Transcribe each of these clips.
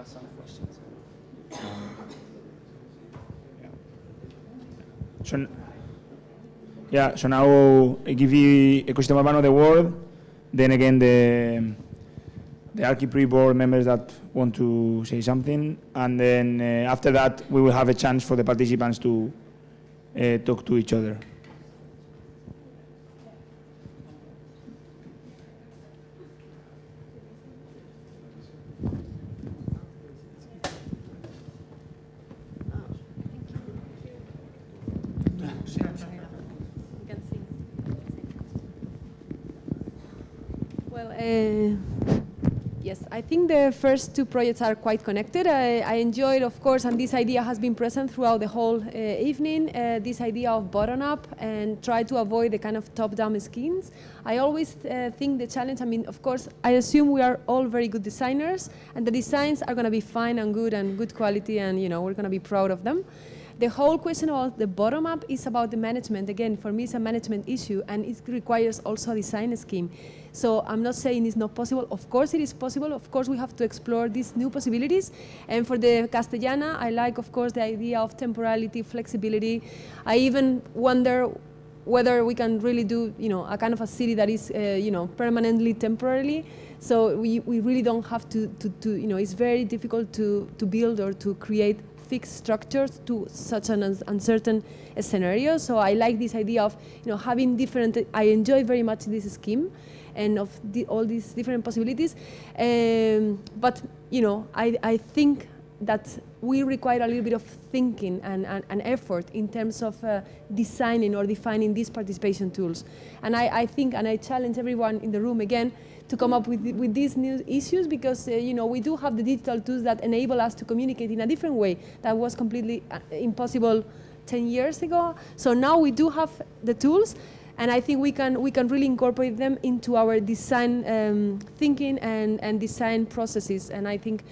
are some questions. So, yeah, so now I give you a question about the world. Then again, the the Archiprix board members that want to say something, and then uh, after that we will have a chance for the participants to uh, talk to each other. Well, uh, yes, I think the first two projects are quite connected. I, I enjoyed, of course, and this idea has been present throughout the whole uh, evening, uh, this idea of bottom-up and try to avoid the kind of top-down schemes. I always uh, think the challenge, I mean, of course, I assume we are all very good designers, and the designs are going to be fine and good and good quality, and, you know, we're going to be proud of them the whole question about the bottom up is about the management. Again, for me, it's a management issue, and it requires also a design scheme. So I'm not saying it's not possible. Of course, it is possible. Of course, we have to explore these new possibilities. And for the Castellana, I like, of course, the idea of temporality, flexibility. I even wonder whether we can really do, you know, a kind of a city that is, uh, you know, permanently temporarily. So we, we really don't have to, to, to, you know, it's very difficult to, to build or to create fixed structures to such an uncertain scenario. So I like this idea of you know having different. I enjoy very much this scheme, and of the, all these different possibilities. Um, but you know, I I think that we require a little bit of thinking and, and, and effort in terms of uh, designing or defining these participation tools. And I, I think, and I challenge everyone in the room again, to come up with, with these new issues because uh, you know we do have the digital tools that enable us to communicate in a different way that was completely uh, impossible 10 years ago. So now we do have the tools and I think we can we can really incorporate them into our design um, thinking and, and design processes and I think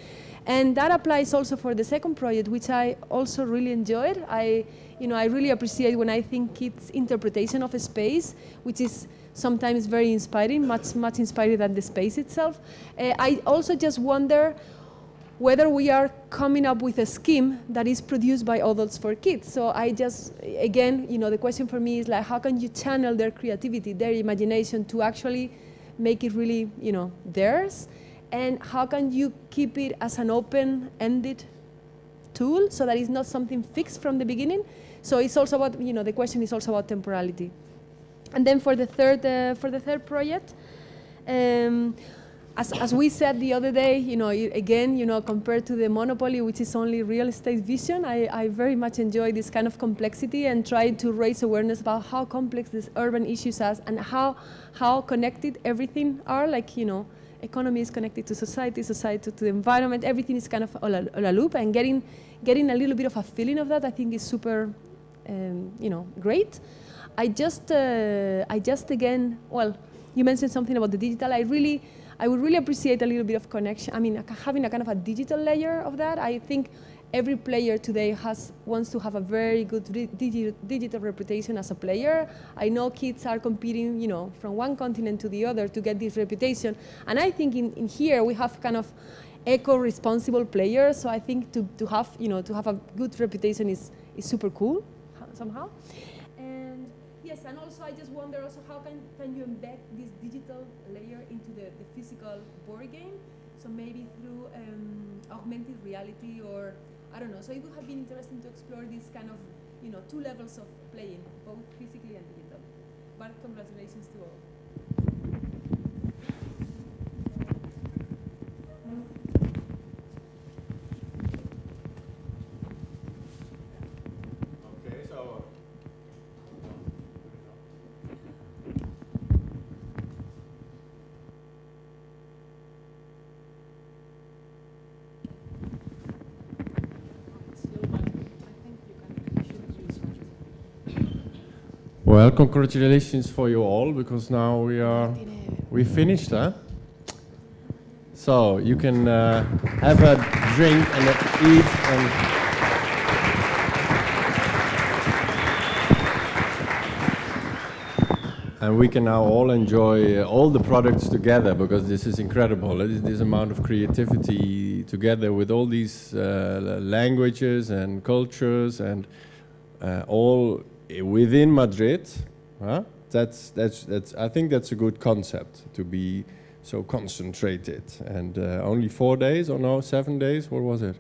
and that applies also for the second project which I also really enjoyed. I you know I really appreciate when I think it's interpretation of a space which is sometimes very inspiring, much, much inspiring than the space itself. Uh, I also just wonder whether we are coming up with a scheme that is produced by adults for kids. So I just, again, you know, the question for me is like, how can you channel their creativity, their imagination to actually make it really, you know, theirs? And how can you keep it as an open-ended tool so that it's not something fixed from the beginning? So it's also about, you know, the question is also about temporality. And then for the third, uh, for the third project, um, as, as we said the other day, you know, again, you know, compared to the monopoly, which is only real estate vision, I, I very much enjoy this kind of complexity and try to raise awareness about how complex these urban issues are and how, how connected everything are, like, you know, economy is connected to society, society to the environment, everything is kind of all a, all a loop, and getting, getting a little bit of a feeling of that, I think is super, um, you know, great. I just, uh, I just again, well, you mentioned something about the digital. I really, I would really appreciate a little bit of connection. I mean, having a kind of a digital layer of that. I think every player today has wants to have a very good digital, digital reputation as a player. I know kids are competing, you know, from one continent to the other to get this reputation. And I think in, in here we have kind of eco-responsible players. So I think to, to have, you know, to have a good reputation is, is super cool somehow. And yes, and also I just wonder also how can, can you embed this digital layer into the, the physical board game? So maybe through um, augmented reality or, I don't know. So it would have been interesting to explore this kind of, you know, two levels of playing, both physically and digital. But congratulations to all. Well, congratulations for you all because now we are we finished, huh? So you can uh, have a drink and eat and. And we can now all enjoy all the products together because this is incredible. This, this amount of creativity together with all these uh, languages and cultures and uh, all within Madrid. Huh? That's, that's, that's, I think that's a good concept to be so concentrated. And uh, only four days or no, seven days? What was it?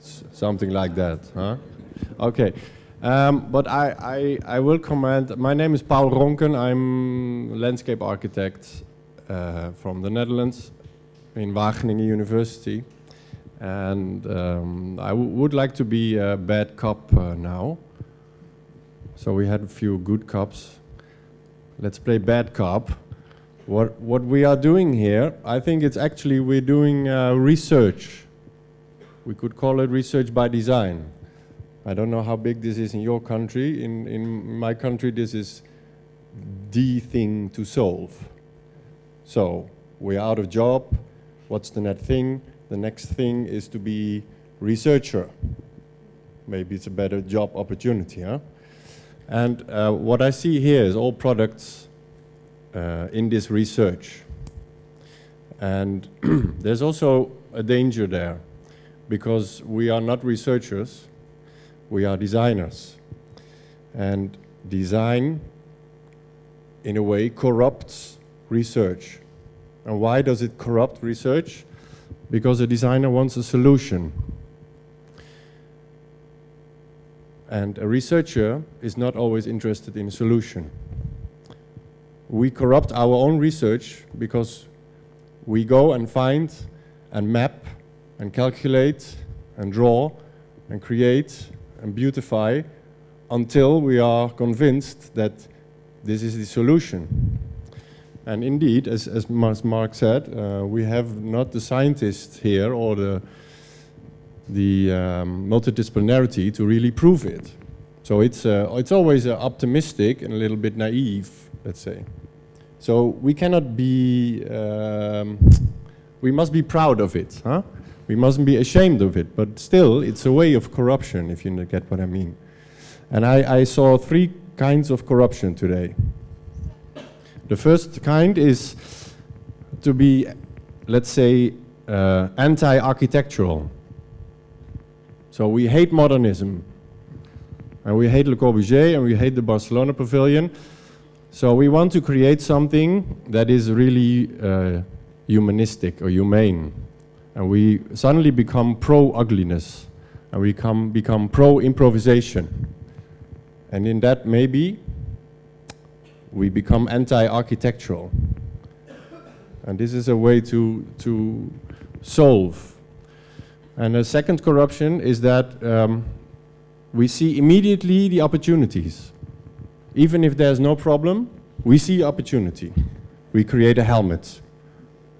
S something like that, huh? Okay. Um, but I, I, I will comment. My name is Paul Roncken. I'm landscape architect uh, from the Netherlands in Wageningen University. And um, I would like to be a bad cop uh, now. So we had a few good cops. Let's play bad cop. What, what we are doing here, I think it's actually we're doing uh, research. We could call it research by design. I don't know how big this is in your country. In, in my country, this is the thing to solve. So we're out of job. What's the next thing? The next thing is to be researcher. Maybe it's a better job opportunity, huh? And uh, what I see here is all products uh, in this research. And there's also a danger there because we are not researchers, we are designers. And design, in a way, corrupts research. And why does it corrupt research? Because a designer wants a solution. And a researcher is not always interested in a solution. We corrupt our own research because we go and find and map and calculate and draw and create and beautify until we are convinced that this is the solution. And indeed, as, as Mark said, uh, we have not the scientists here or the, the um, multidisciplinarity to really prove it. So it's, uh, it's always uh, optimistic and a little bit naive, let's say. So we cannot be, um, we must be proud of it. Huh? We mustn't be ashamed of it, but still, it's a way of corruption, if you get what I mean. And I, I saw three kinds of corruption today. The first kind is to be, let's say, uh, anti-architectural. So we hate modernism, and we hate Le Corbusier, and we hate the Barcelona Pavilion. So we want to create something that is really uh, humanistic or humane and we suddenly become pro-ugliness, and we come, become pro-improvisation. And in that, maybe, we become anti-architectural. And this is a way to, to solve. And a second corruption is that um, we see immediately the opportunities. Even if there's no problem, we see opportunity. We create a helmet.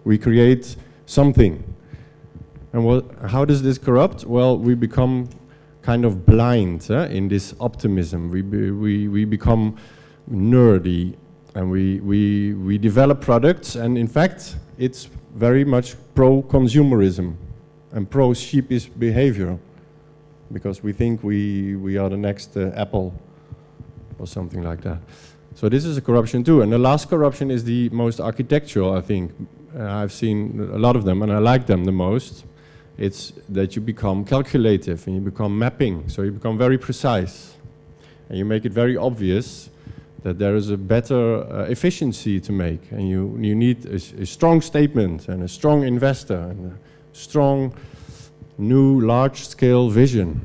We create something. And what, how does this corrupt? Well, we become kind of blind eh, in this optimism. We, be, we, we become nerdy and we, we, we develop products and in fact it's very much pro-consumerism and pro-sheepish behavior because we think we, we are the next uh, Apple or something like that. So this is a corruption too. And the last corruption is the most architectural, I think. Uh, I've seen a lot of them and I like them the most it's that you become calculative and you become mapping. So you become very precise. And you make it very obvious that there is a better uh, efficiency to make. And you, you need a, a, strong statement and a strong investor and a strong new large-scale vision.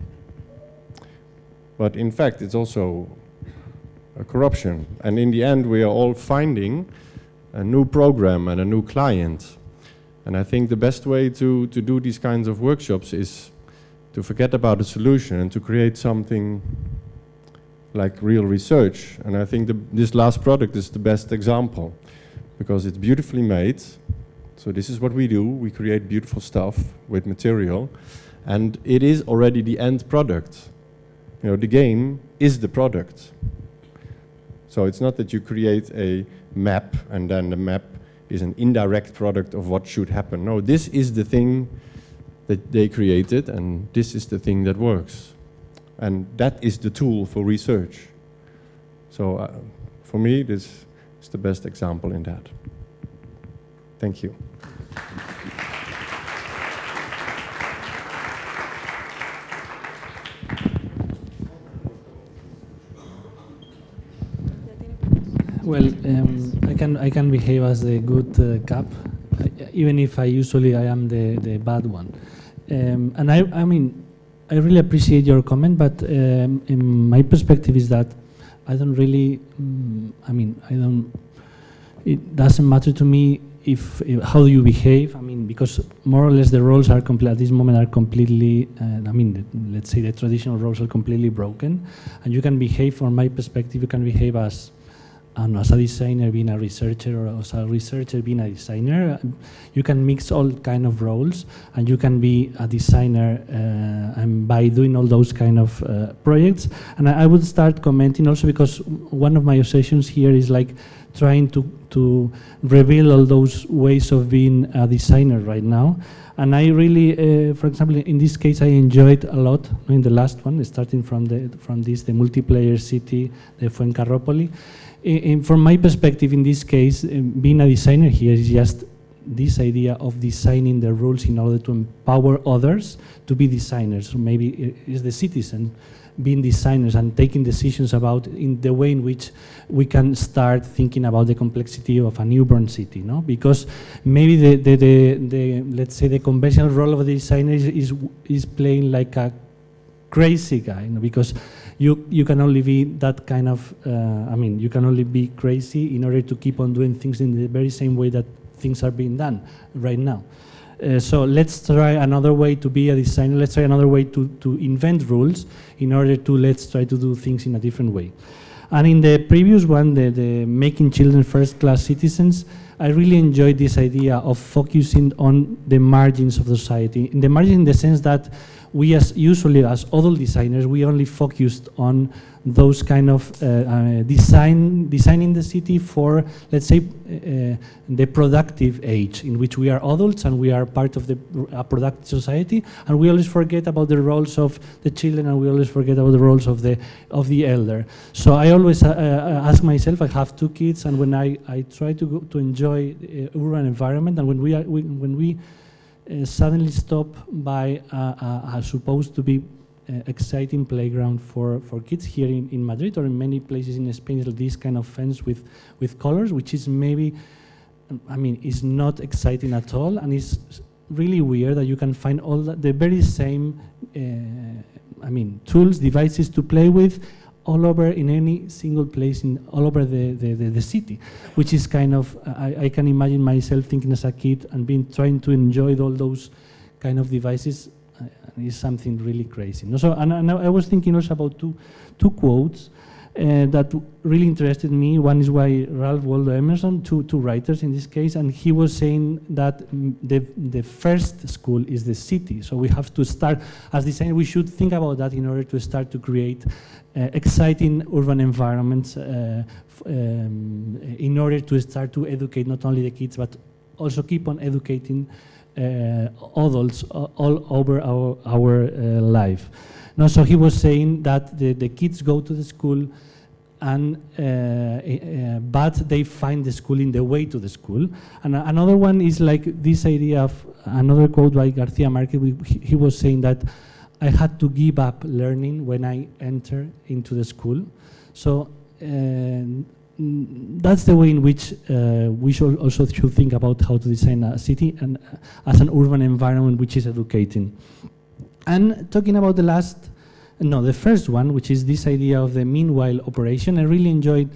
But in fact, it's also a corruption. And in the end, we are all finding a new program and a new client and I think the best way to, to do these kinds of workshops is to forget about the solution and to create something like real research. And I think the, this last product is the best example because it's beautifully made. So this is what we do. We create beautiful stuff with material and it is already the end product. You know, the game is the product. So it's not that you create a map and then the map is an indirect product of what should happen. No, this is the thing that they created, and this is the thing that works. And that is the tool for research. So uh, for me, this is the best example in that. Thank you. Well, um, I can I can behave as a good uh, cop, uh, even if I usually I am the, the bad one, um, and I I mean I really appreciate your comment, but um, in my perspective is that I don't really. Um, I mean, I don't. It doesn't matter to me if, if, how you behave. I mean, because more or less the roles are at this moment are completely. Uh, I mean, the, let's say the traditional roles are completely broken, and you can behave. From my perspective, you can behave as and as a designer being a researcher or as a researcher being a designer you can mix all kind of roles and you can be a designer uh, and by doing all those kind of uh, projects. And I, I, would start commenting also because one of my obsessions here is like trying to to reveal all those ways of being a designer right now. And I really, uh, for example, in this case, I enjoyed a lot in the last one, starting from the from this, the multiplayer city, the Fuencarropoli in, from my perspective, in this case, um, being a designer here is just this idea of designing the rules in order to empower others to be designers. Maybe it's the citizen being designers and taking decisions about in the way in which we can start thinking about the complexity of a newborn city, no? Because maybe the, the, the, the let's say the conventional role of the designer is, is, is playing like a crazy guy, you know, because you you can only be that kind of uh, I mean you can only be crazy in order to keep on doing things in the very same way that things are being done right now. Uh, so let's try another way to be a designer. Let's try another way to, to invent rules in order to let's try to do things in a different way. And in the previous one, the, the making children first class citizens, I really enjoyed this idea of focusing on the margins of society. In the margin in the sense that we as usually as adult designers, we only focused on those kind of uh, uh, design designing the city for let's say uh, the productive age in which we are adults and we are part of the uh, productive society and we always forget about the roles of the children and we always forget about the roles of the of the elder. So i always uh, uh, ask myself i have two kids and when i i try to to enjoy urban environment and when we are when we uh, suddenly stop by a, a, a supposed to be uh, exciting playground for, for kids here in, in Madrid or in many places in Spain is this kind of fence with, with colors, which is maybe, I mean, is not exciting at all. And it's really weird that you can find all the, the very same, uh, I mean, tools, devices to play with all over in any single place in all over the, the, the, the city, which is kind of, I, I, can imagine myself thinking as a kid and being trying to enjoy all those kind of devices uh, is something really crazy. No, so, and, and, I was thinking also about two, two quotes uh, that really interested me. One is by Ralph Waldo Emerson, two, two writers in this case, and he was saying that the, the first school is the city. So we have to start, as designers, we should think about that in order to start to create uh, exciting urban environments uh, um, in order to start to educate not only the kids but also keep on educating uh, adults all over our, our life. No, so he was saying that the, the kids go to the school and uh, uh, but they find the school in the way to the school. And another one is like this idea of another quote by Garcia Marquez. He was saying that I had to give up learning when I entered into the school. So uh, that's the way in which uh, we should also should think about how to design a city and uh, as an urban environment which is educating. And talking about the last, no, the first one, which is this idea of the meanwhile operation, I really enjoyed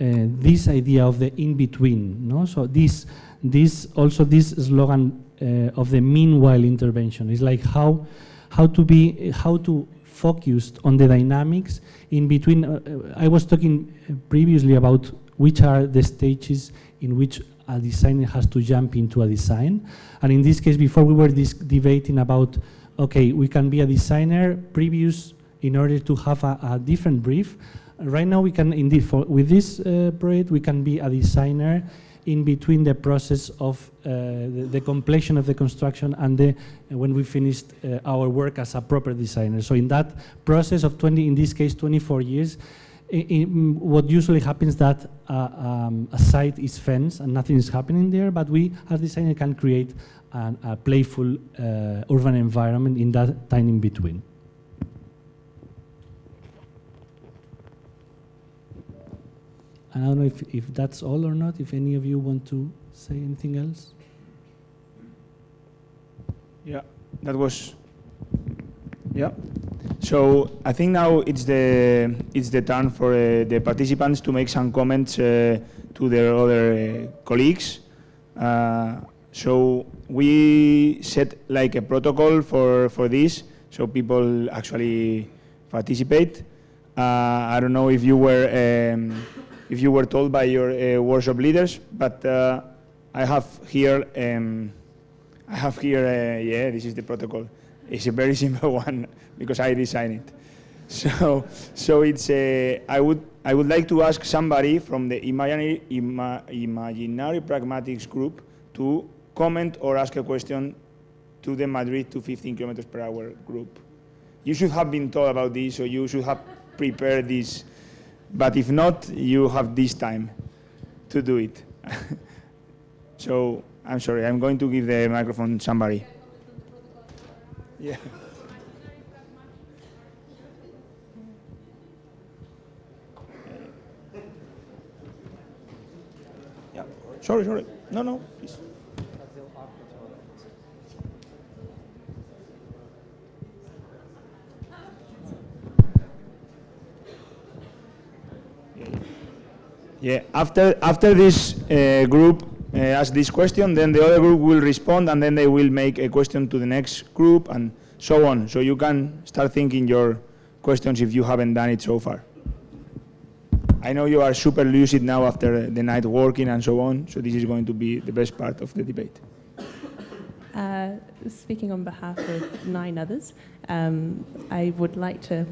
uh, this idea of the in-between. No? So this, this also this slogan uh, of the meanwhile intervention is like how how to be, how to focus on the dynamics in between. Uh, I was talking previously about which are the stages in which a designer has to jump into a design. And in this case, before we were debating about, okay, we can be a designer previous in order to have a, a different brief. Right now, we can indeed, for, with this uh, we can be a designer in between the process of uh, the, the, completion of the construction and the, uh, when we finished uh, our work as a proper designer. So in that process of 20, in this case, 24 years, in, what usually happens that uh, um, a site is fenced and nothing is happening there, but we as designer can create an, a playful uh, urban environment in that time in between. I don't know if, if that's all or not, if any of you want to say anything else. Yeah, that was. Yeah. So I think now it's the it's the turn for uh, the participants to make some comments uh, to their other uh, colleagues. Uh, so we set like a protocol for for this, so people actually participate. Uh, I don't know if you were um, if you were told by your uh, workshop leaders, but uh, I have here. Um, I have here, uh, yeah, this is the protocol. It's a very simple one because I designed it. So, so it's a, I would, I would like to ask somebody from the imaginary, ima, imaginary pragmatics group to comment or ask a question to the Madrid to 15 kilometers per hour group. You should have been told about this, so you should have prepared this. But if not, you have this time to do it. so I'm sorry, I'm going to give the microphone to somebody. Yeah. Yeah. Sorry, sorry. No, no, please. Yeah, after, after this uh, group uh, ask this question, then the other group will respond, and then they will make a question to the next group, and so on. So you can start thinking your questions if you haven't done it so far. I know you are super lucid now after the night working and so on, so this is going to be the best part of the debate. Uh, speaking on behalf of nine others, um, I would like to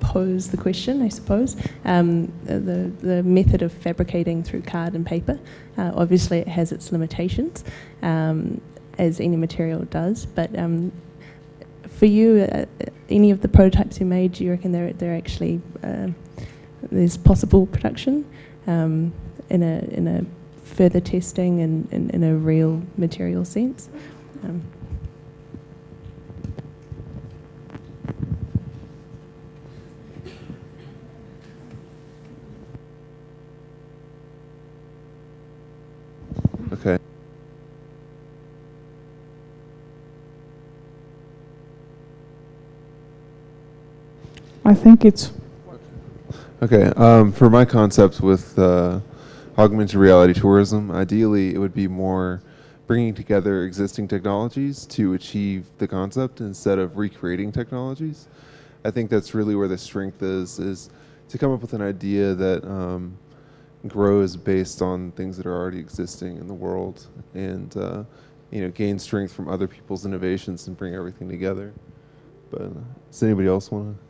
pose the question, I suppose. Um, the, the method of fabricating through card and paper, uh, obviously it has its limitations, um, as any material does, but um, for you, uh, any of the prototypes you made, do you reckon they're, they're actually, uh, there's possible production um, in, a, in a further testing and in, in a real material sense? Um, Okay. I think it's Okay. Um, for my concept with uh, augmented reality tourism, ideally it would be more bringing together existing technologies to achieve the concept instead of recreating technologies. I think that's really where the strength is, is to come up with an idea that um, grows based on things that are already existing in the world and, uh, you know, gain strength from other people's innovations and bring everything together. But uh, does anybody else want to?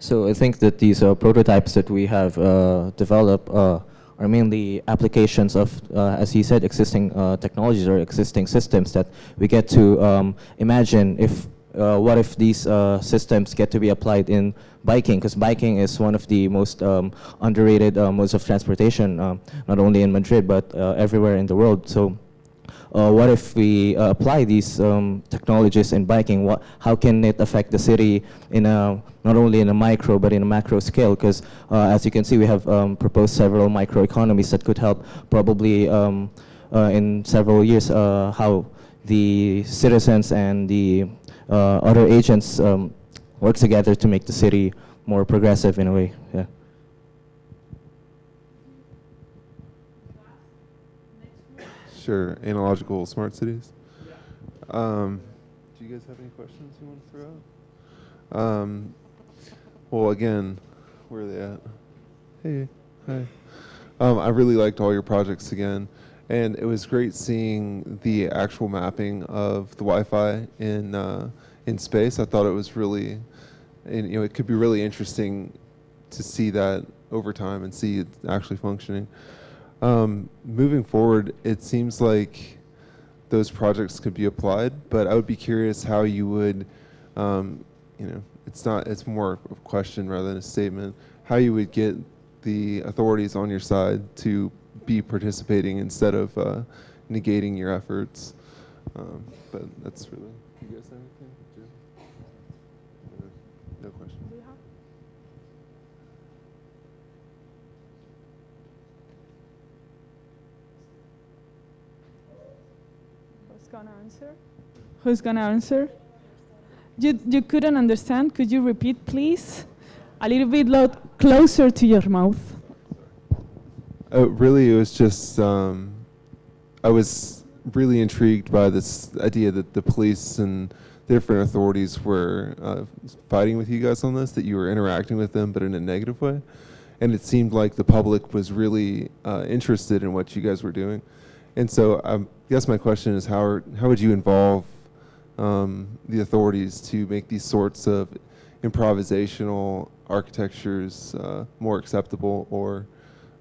So I think that these uh, prototypes that we have uh, developed uh, are mainly applications of, uh, as he said, existing uh, technologies or existing systems that we get to um, imagine if uh, what if these systems get to be applied in biking? Because biking is one of the most um, underrated modes of transportation, um, not only in Madrid but everywhere in the world. So, uh, what if we uh, apply these um, technologies in biking? What, how can it affect the city in a not only in a micro but in a macro scale? Because as you can see, we have um, proposed several microeconomies that could help probably um, in several years how the citizens and the uh, other agents um, work together to make the city more progressive in a way. Yeah. Sure. Analogical smart cities. Um, do you guys have any questions you want to throw out? Um, well, again, where are they at? Hey, hi. Um, I really liked all your projects again, and it was great seeing the actual mapping of the Wi-Fi in uh, in space. I thought it was really, and, you know, it could be really interesting to see that over time and see it actually functioning. Um, moving forward, it seems like those projects could be applied, but I would be curious how you would, um, you know, it's not, it's more of a question rather than a statement, how you would get the authorities on your side to be participating instead of uh, negating your efforts. Um, but that's really, you guys have anything? Jim? Uh, No question. Gonna answer? Who's gonna answer? You, you couldn't understand. Could you repeat, please? A little bit loud, closer to your mouth. Uh, really, it was just um, I was really intrigued by this idea that the police and different authorities were uh, fighting with you guys on this, that you were interacting with them, but in a negative way. And it seemed like the public was really uh, interested in what you guys were doing. And so um, I guess my question is how, are, how would you involve um, the authorities to make these sorts of improvisational architectures uh, more acceptable or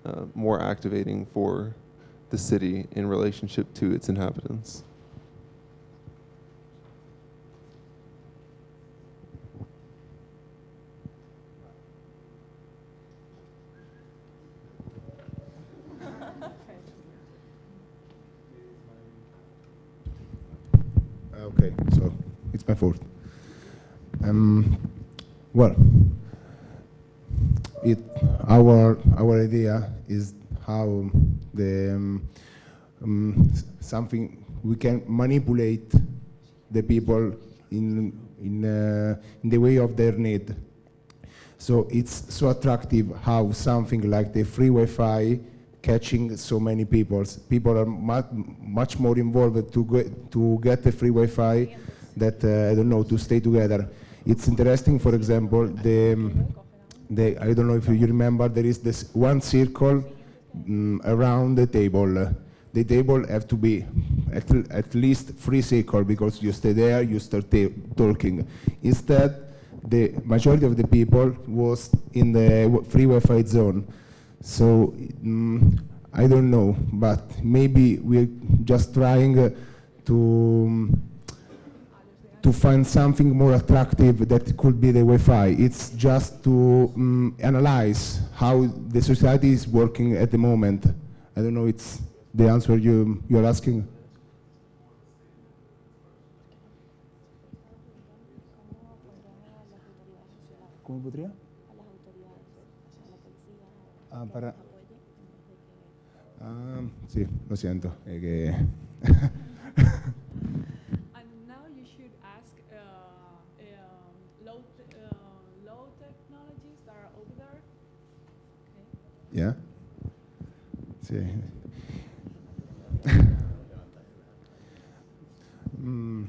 uh, more activating for the city in relationship to its inhabitants? Okay, so it's my fault. Um, well, it our our idea is how the um, um, something we can manipulate the people in in uh, in the way of their need. So it's so attractive how something like the free Wi-Fi catching so many people. People are mu- much more involved to get, to get the free Wi-Fi that uh, I don't know to stay together. It's interesting, for example, the, the I don't know if you remember there is this one circle mm, around the table. The table have to be at, at least three circle because you stay there, you start ta- talking. Instead, the majority of the people was in the free Wi-Fi zone. So mm, I don't know, but maybe we're just trying uh, to um, to find something more attractive that could be the Wi-Fi. It's just to um, analyze how the society is working at the moment. I don't know. It's the answer you you're asking. ¿Cómo podría? Ah, para... Ah, sí, lo siento. es que And now you should ask uh, um, low, te- uh, low technologies that are over there. Yeah. Sí. Mm.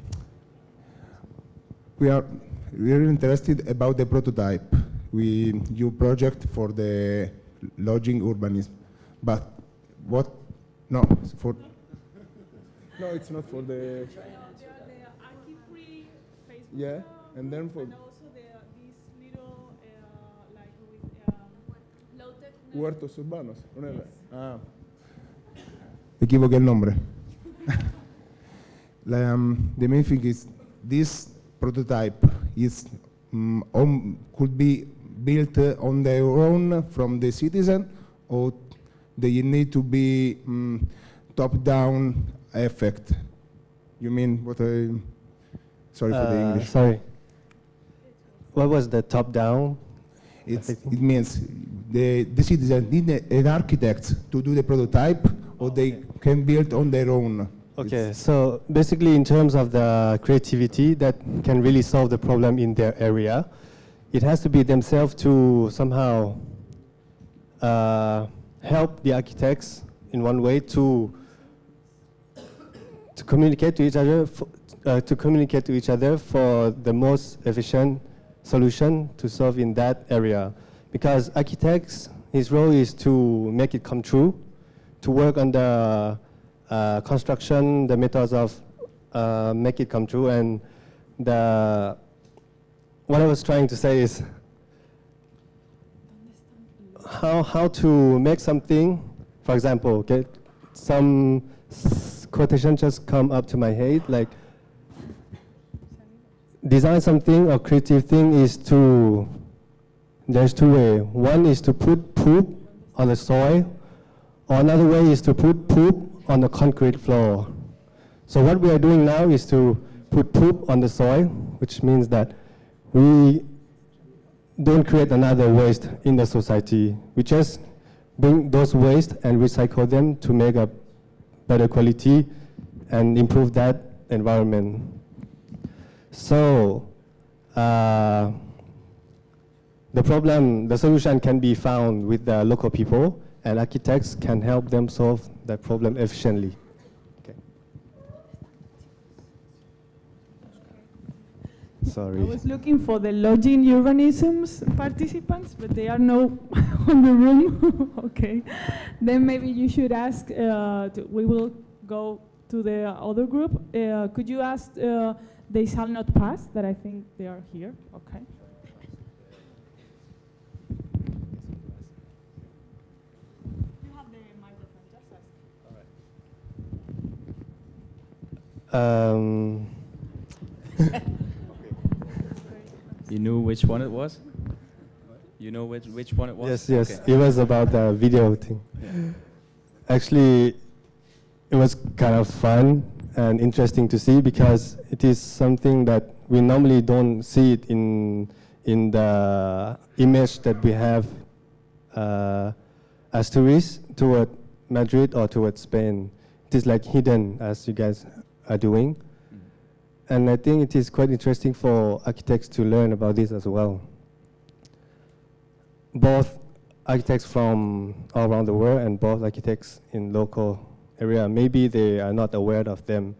we are really interested about the prototype. We do project for the lodging urbanism, but what? No, it's for. No, it's not for the. Yeah, and then for Also, these little like. huertos urbanos. ¿no era? Ah. Equivoqué el nombre. La, um, the main thing is this prototype is um, could be built on their own from the citizen or they need to be um, top-down effect. You mean what I? Sorry for the Uh, English. Sorry. What was the top down? It means the, the citizen need a- an architect to do the prototype, or they can build on their own. Okay, so basically, in terms of the creativity that can really solve the problem in their area, it has to be themselves to somehow uh, help the architects in one way to to communicate to each other, f- uh, to communicate to each other for the most efficient solution to solve in that area. Because architects, his role is to make it come true, to work on the uh, construction, the methods of uh, make it come true, and the what I was trying to say is how how to make something. For example, okay, some quotation just come up to my head like design something or creative thing is to there's two way. One is to put poop on the soil, or another way is to put poop on the concrete floor. So what we are doing now is to put poop on the soil, which means that we don't create another waste in the society. We just bring those waste and recycle them to make a better quality and improve that environment. So uh, the problem, the solution can be found with the local people, and architects can help them solve that problem efficiently. Okay. Sorry. I was looking for the lodging urbanisms participants, but they are no on the room. okay. Then maybe you should ask, uh, to, we will go to the other group. Uh, could you ask, uh, they shall not pass, that I think they are here. Okay. Um, You knew which one it was? You know which, which one it was? Yes, yes. Okay. It was about the video thing. Actually, it was kind of fun and interesting to see because it is something that we normally don't see it in in the image that we have uh, as tourists toward Madrid or toward Spain. It is like hidden, as you guys are doing. And I think it is quite interesting for architects to learn about this as well. Both architects from all around the world and both architects in local area, maybe they are not aware of them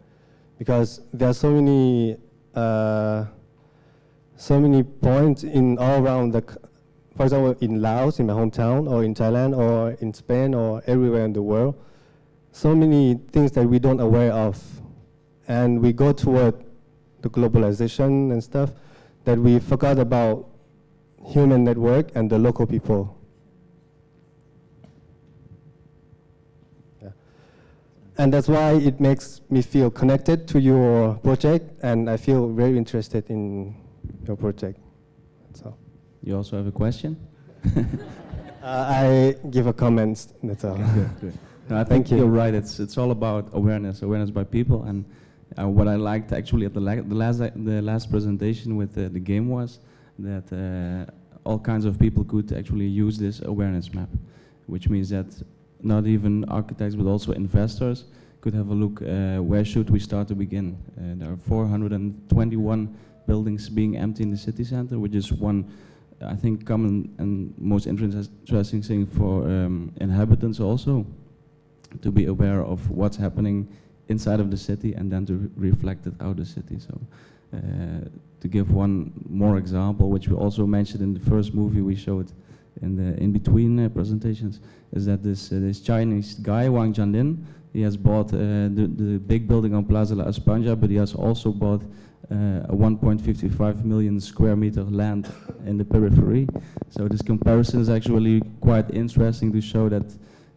because there are so many, uh, so many points in all around the, for example, in Laos, in my hometown, or in Thailand, or in Spain, or everywhere in the world, so many things that we don't aware of, and we go toward the globalization and stuff that we forgot about human network and the local people. Yeah. And that's why it makes me feel connected to your project, and I feel very interested in your project. That's all. You also have a question? Uh, I give a comment. That's all. good, good. No, I Thank think you. you're right. It's it's all about awareness, awareness by people. And uh, what I liked actually at the, la- the last the last presentation with the, the game was that uh, all kinds of people could actually use this awareness map, which means that not even architects but also investors could have a look uh, where should we start to begin. Uh, there are 421 buildings being empty in the city center, which is one I think common and most interesting thing for um, inhabitants also to be aware of what's happening inside of the city and then to re- reflect it out of the city. So uh, to give one more example, which we also mentioned in the first movie we showed in the in between uh, presentations, is that this uh, this Chinese guy Wang Jianlin, he has bought uh, the the big building on Plaza La España, but he has also bought uh, a 1.55 million square meter land in the periphery. So this comparison is actually quite interesting to show that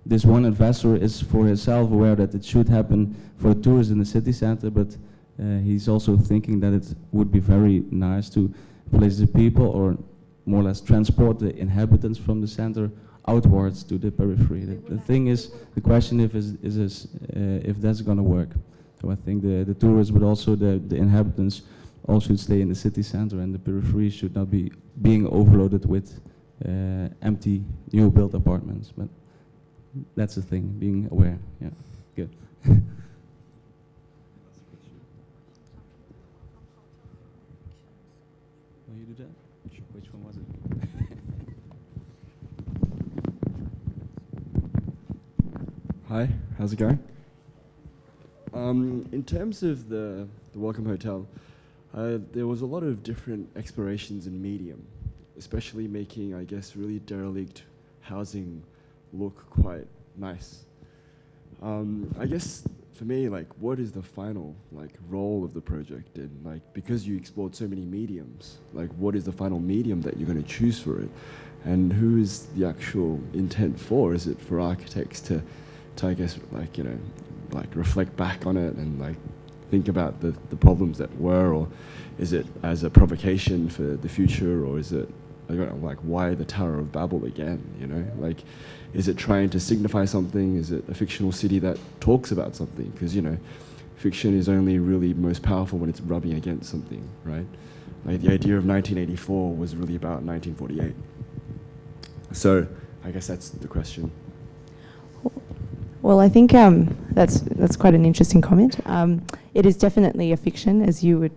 this one investor is for himself aware that it should happen for tourists in the city center, but uh, he's also thinking that it would be very nice to place the people or more or less transport the inhabitants from the center outwards to the periphery. The, the thing is, the question if is, is, is uh, if that's going to work. So I think the, the tourists, but also the, the inhabitants, all should stay in the city center, and the periphery should not be being overloaded with uh, empty new built apartments. But that's the thing, being aware. Yeah, good. Will you do that? Which one was it? Hi, how's it going? Um, in terms of the, the Welcome Hotel, uh, there was a lot of different explorations in medium, especially making, I guess, really derelict housing look quite nice. Um, I guess for me, like, what is the final like role of the project? And like, because you explored so many mediums, like, what is the final medium that you're going to choose for it? And who is the actual intent for? Is it for architects to, to I guess, like, you know, like reflect back on it and like think about the, the problems that were, or is it as a provocation for the future, or is it I don't know, like why the Tower of Babel again? You know, like is it trying to signify something? Is it a fictional city that talks about something? Because you know, fiction is only really most powerful when it's rubbing against something, right? Like the idea of 1984 was really about 1948. So I guess that's the question. Well, I think um, that's that's quite an interesting comment. Um, it is definitely a fiction, as you would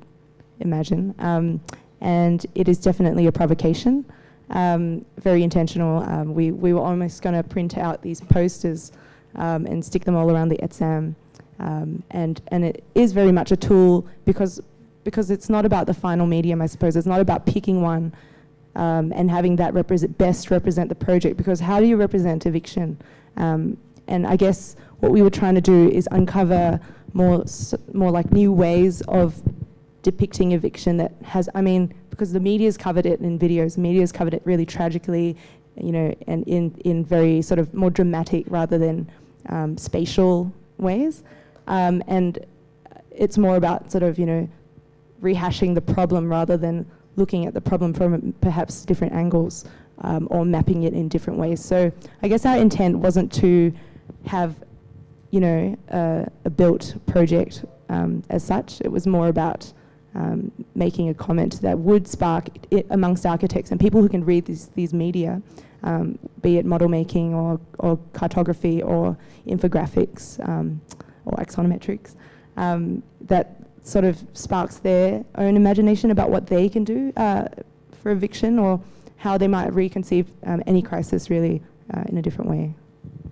imagine, um, and it is definitely a provocation. Um, very intentional. Um, we we were almost going to print out these posters um, and stick them all around the ETSAM, um, and and it is very much a tool because because it's not about the final medium. I suppose it's not about picking one um, and having that represent best represent the project. Because how do you represent eviction? And I guess what we were trying to do is uncover more more like new ways of depicting eviction that has. I mean, because the media's covered it in videos, the media's covered it really tragically, you know, and in in very sort of more dramatic rather than um, spatial ways. Um, and it's more about sort of you know rehashing the problem rather than looking at the problem from perhaps different angles um, or mapping it in different ways. So I guess our intent wasn't to have, you know, a, a built project um, as such. It was more about um, making a comment that would spark it amongst architects and people who can read these, these media, um, be it model making or, or cartography or infographics um, or axonometrics, um, that sort of sparks their own imagination about what they can do uh, for eviction or how they might reconceive um, any crisis really uh, in a different way.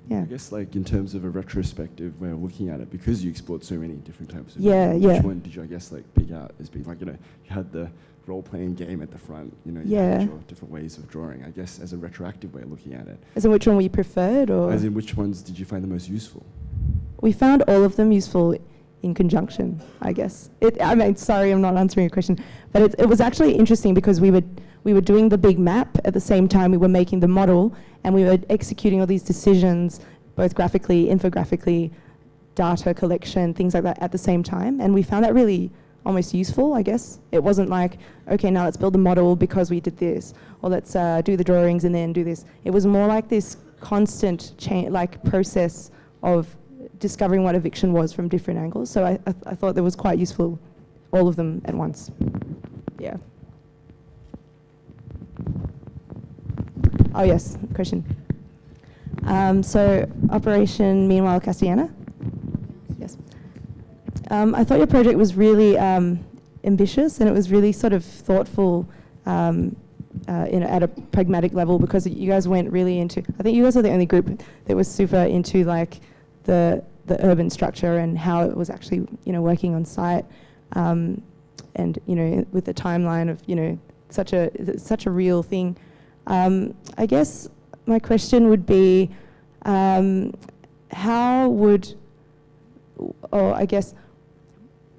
Yeah. I guess like in terms of a retrospective way of looking at it, because you explored so many different types of Yeah, media, yeah. Which one did you, I guess, like pick out as being like you know you had the role-playing game at the front, you know, you Yeah. had your different ways of drawing. I guess as a retroactive way of looking at it. As in which one we preferred or? As in which ones did you find the most useful? We found all of them useful in conjunction, I guess. It, I mean, sorry, I'm not answering your question, but it, it was actually interesting because we were we were doing the big map at the same time we were making the model, and we were executing all these decisions, both graphically, infographically, data collection, things like that, at the same time, and we found that really almost useful, I guess. It wasn't like, okay, now let's build a model because we did this, or let's uh, do the drawings and then do this. It was more like this constant cha- like process of discovering what eviction was from different angles. So I, I, th- I thought that was quite useful, all of them at once. Yeah. Oh yes, question. Um, so Operation Meanwhile Castellana. Um, I thought your project was really um, ambitious and it was really sort of thoughtful um, uh, in, at a pragmatic level because you guys went really into. I think you guys are the only group that was super into like the the urban structure and how it was actually you know working on site, um, and you know with the timeline of you know such a such a real thing. Um, I guess my question would be, um, how would, or I guess,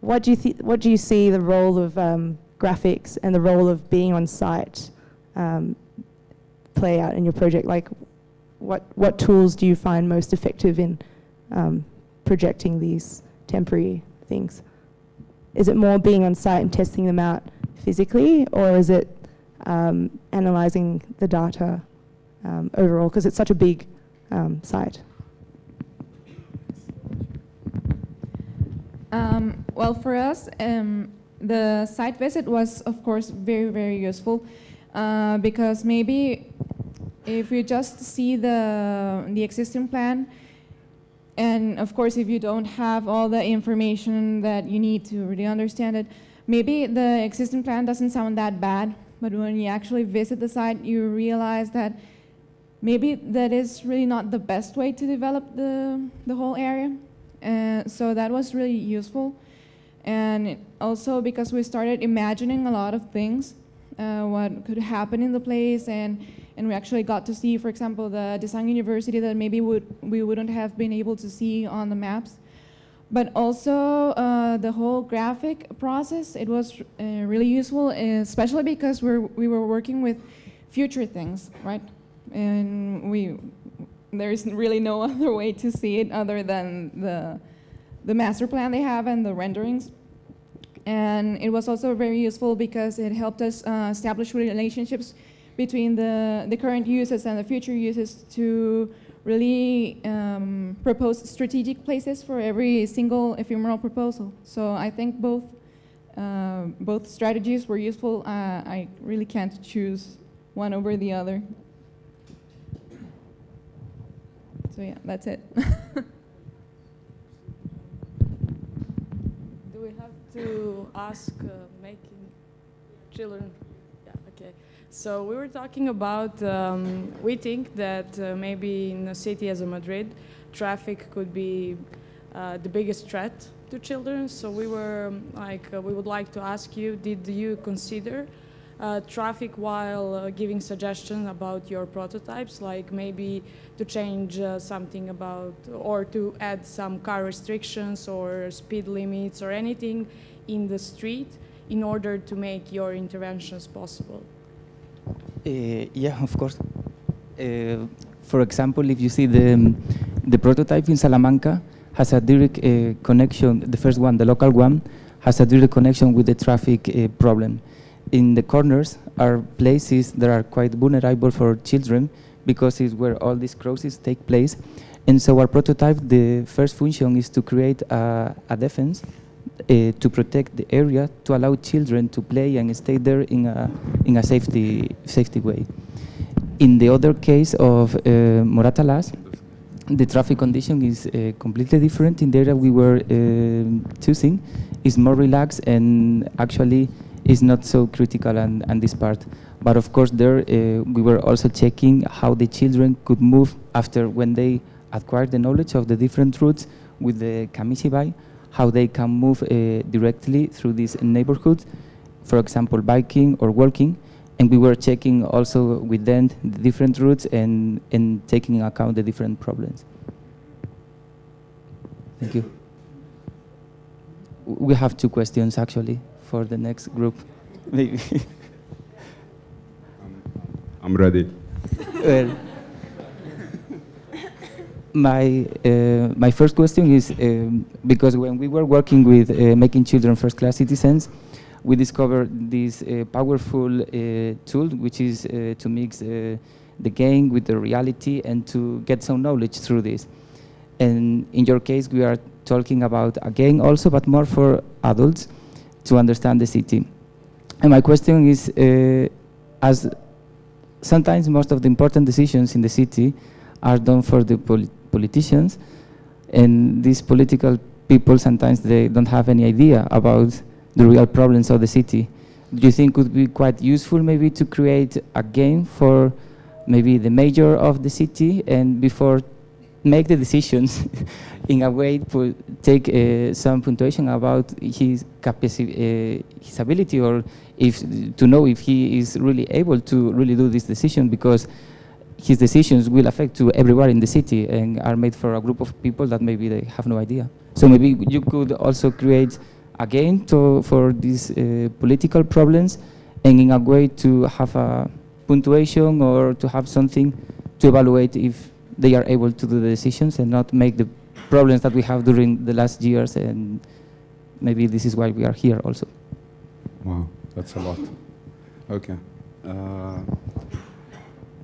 what do you what do you see the role of um, graphics and the role of being on site um, play out in your project? Like, what what tools do you find most effective in um, projecting these temporary things? Is it more being on site and testing them out physically, or is it um, analyzing the data um, overall? Because it's such a big um, site. Um, well, for us, um, the site visit was, of course, very, very useful uh, because maybe if you just see the, the existing plan, and of course, if you don't have all the information that you need to really understand it, maybe the existing plan doesn't sound that bad, but when you actually visit the site, you realize that maybe that is really not the best way to develop the, the whole area. Uh, so that was really useful. And also because we started imagining a lot of things, uh, what could happen in the place, and, and we actually got to see, for example, the design university that maybe would, we wouldn't have been able to see on the maps. But also uh, the whole graphic process, it was uh, really useful, especially because we're, we were working with future things, right? And we, there's really no other way to see it other than the, the master plan they have and the renderings. And it was also very useful because it helped us uh, establish relationships between the, the current uses and the future uses to really um, propose strategic places for every single ephemeral proposal. So I think both, uh, both strategies were useful. Uh, I really can't choose one over the other. So yeah, that's it. Do we have to ask uh, making children? Yeah, okay. So we were talking about, um, we think that uh, maybe in a city as a Madrid, traffic could be uh, the biggest threat to children. So we were um, like, uh, we would like to ask you, did you consider uh, traffic while uh, giving suggestions about your prototypes, like maybe to change uh, something about or to add some car restrictions or speed limits or anything in the street in order to make your interventions possible. Uh, yeah, of course. Uh, for example, if you see the, um, the prototype in Salamanca has a direct uh, connection, the first one, the local one, has a direct connection with the traffic problem. In the corners are places that are quite vulnerable for children because it's where all these crosses take place. And so our prototype, the first function is to create a, a defense uh, to protect the area to allow children to play and stay there in a, in a safety, safety way. In the other case of uh, Moratalaz, the traffic condition is uh, completely different. In the area we were uh, choosing It's more relaxed and actually is not so critical and, and this part. But of course there uh, we were also checking how the children could move after when they acquire the knowledge of the different routes with the Kamishibai, how they can move uh, directly through these neighborhoods, for example, biking or walking. And we were checking also with them the different routes and, and taking into account the different problems. Thank you. We have two questions actually for the next group, maybe. I'm ready. well, my uh, my first question is um, because when we were working with uh, making children first class citizens, we discovered this uh, powerful uh, tool, which is uh, to mix uh, the game with the reality and to get some knowledge through this. And in your case, we are talking about a game also, but more for adults to understand the city. And my question is, uh, as sometimes most of the important decisions in the city are done for the poli politicians, and these political people sometimes they don't have any idea about the real problems of the city. Do you think it would be quite useful maybe to create a game for maybe the mayor of the city and before make the decisions in a way to take uh, some punctuation about his capacity, uh, his ability or if to know if he is really able to really do this decision because his decisions will affect to everywhere in the city and are made for a group of people that maybe they have no idea. So maybe you could also create a game to, for these uh, political problems and in a way to have a punctuation or to have something to evaluate if they are able to do the decisions and not make the problems that we have during the last years and maybe this is why we are here also. Wow, that's a lot. Okay. Uh,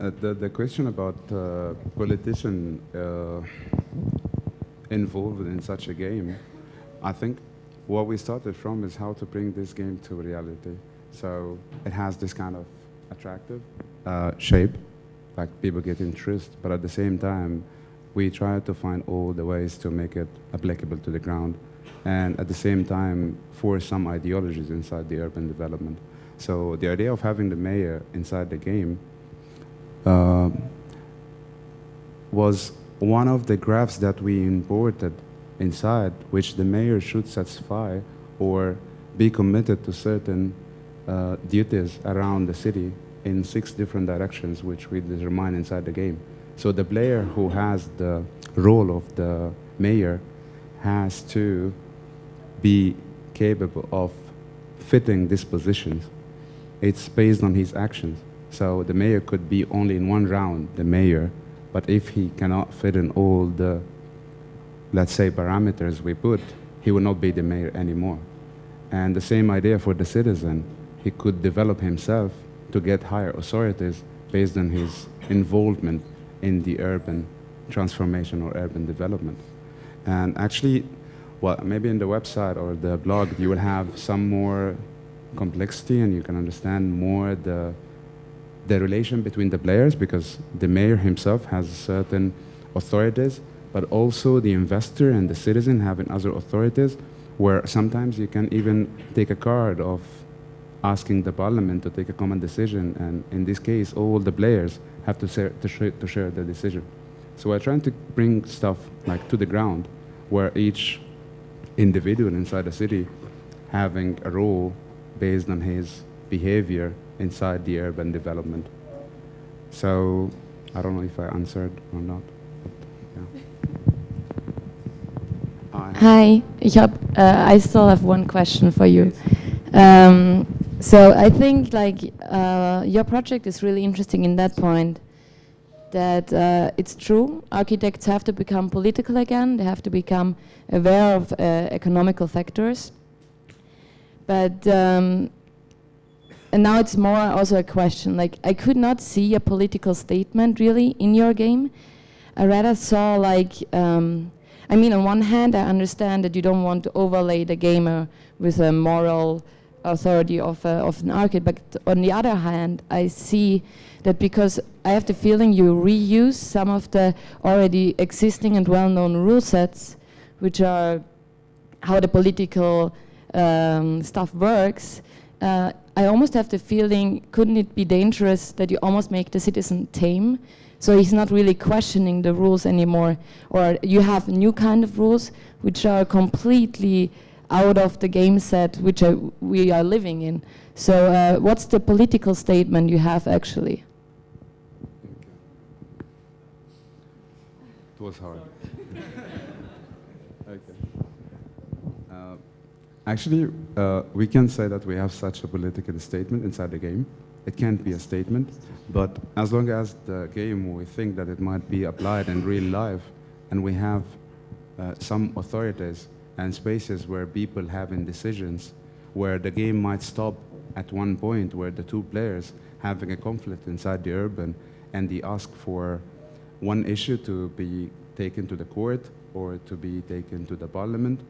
uh, the, the question about uh, politician uh, involved in such a game, I think what we started from is how to bring this game to reality. So it has this kind of attractive uh, shape, like people get interest, but at the same time, we try to find all the ways to make it applicable to the ground, and at the same time, force some ideologies inside the urban development. So the idea of having the mayor inside the game uh, was one of the graphs that we imported inside, which the mayor should satisfy or be committed to certain uh, duties around the city in six different directions, which we determine inside the game. So the player who has the role of the mayor has to be capable of fitting these positions. It's based on his actions. So the mayor could be only in one round, the mayor, but if he cannot fit in all the, let's say, parameters we put, he will not be the mayor anymore. And the same idea for the citizen. He could develop himself to get higher authorities based on his involvement in the urban transformation or urban development. And actually, well, maybe in the website or the blog, you will have some more complexity and you can understand more the, the relation between the players because the mayor himself has certain authorities, but also the investor and the citizen having other authorities, where sometimes you can even take a card of asking the parliament to take a common decision, and in this case, all the players have to share, to to share the decision. So we're trying to bring stuff like to the ground, where each individual inside the city having a role based on his behavior inside the urban development. So I don't know if I answered or not. Hi, ich hab, uh, I still have one question for you. Um, so I think like uh, your project is really interesting in that point that uh, it's true architects have to become political again. They have to become aware of uh, economical factors. But um, and now it's more also a question. Like I could not see a political statement really in your game. I rather saw like. Um, I mean, on one hand, I understand that you don't want to overlay the gamer with a moral authority of, a, of an architect, but on the other hand, I see that because I have the feeling you reuse some of the already existing and well-known rule sets, which are how the political um, stuff works, uh, I almost have the feeling, couldn't it be dangerous that you almost make the citizen tame? So he's not really questioning the rules anymore. Or you have new kind of rules which are completely out of the game set which we are living in. So uh, what's the political statement you have actually? It was hard. okay. Uh, actually, uh, we can say that we have such a political statement inside the game. It can't be a statement, but as long as the game we think that it might be applied in real life, and we have uh, some authorities and spaces where people having decisions, where the game might stop at one point where the two players having a conflict inside the urban and they ask for one issue to be taken to the court or to be taken to the parliament.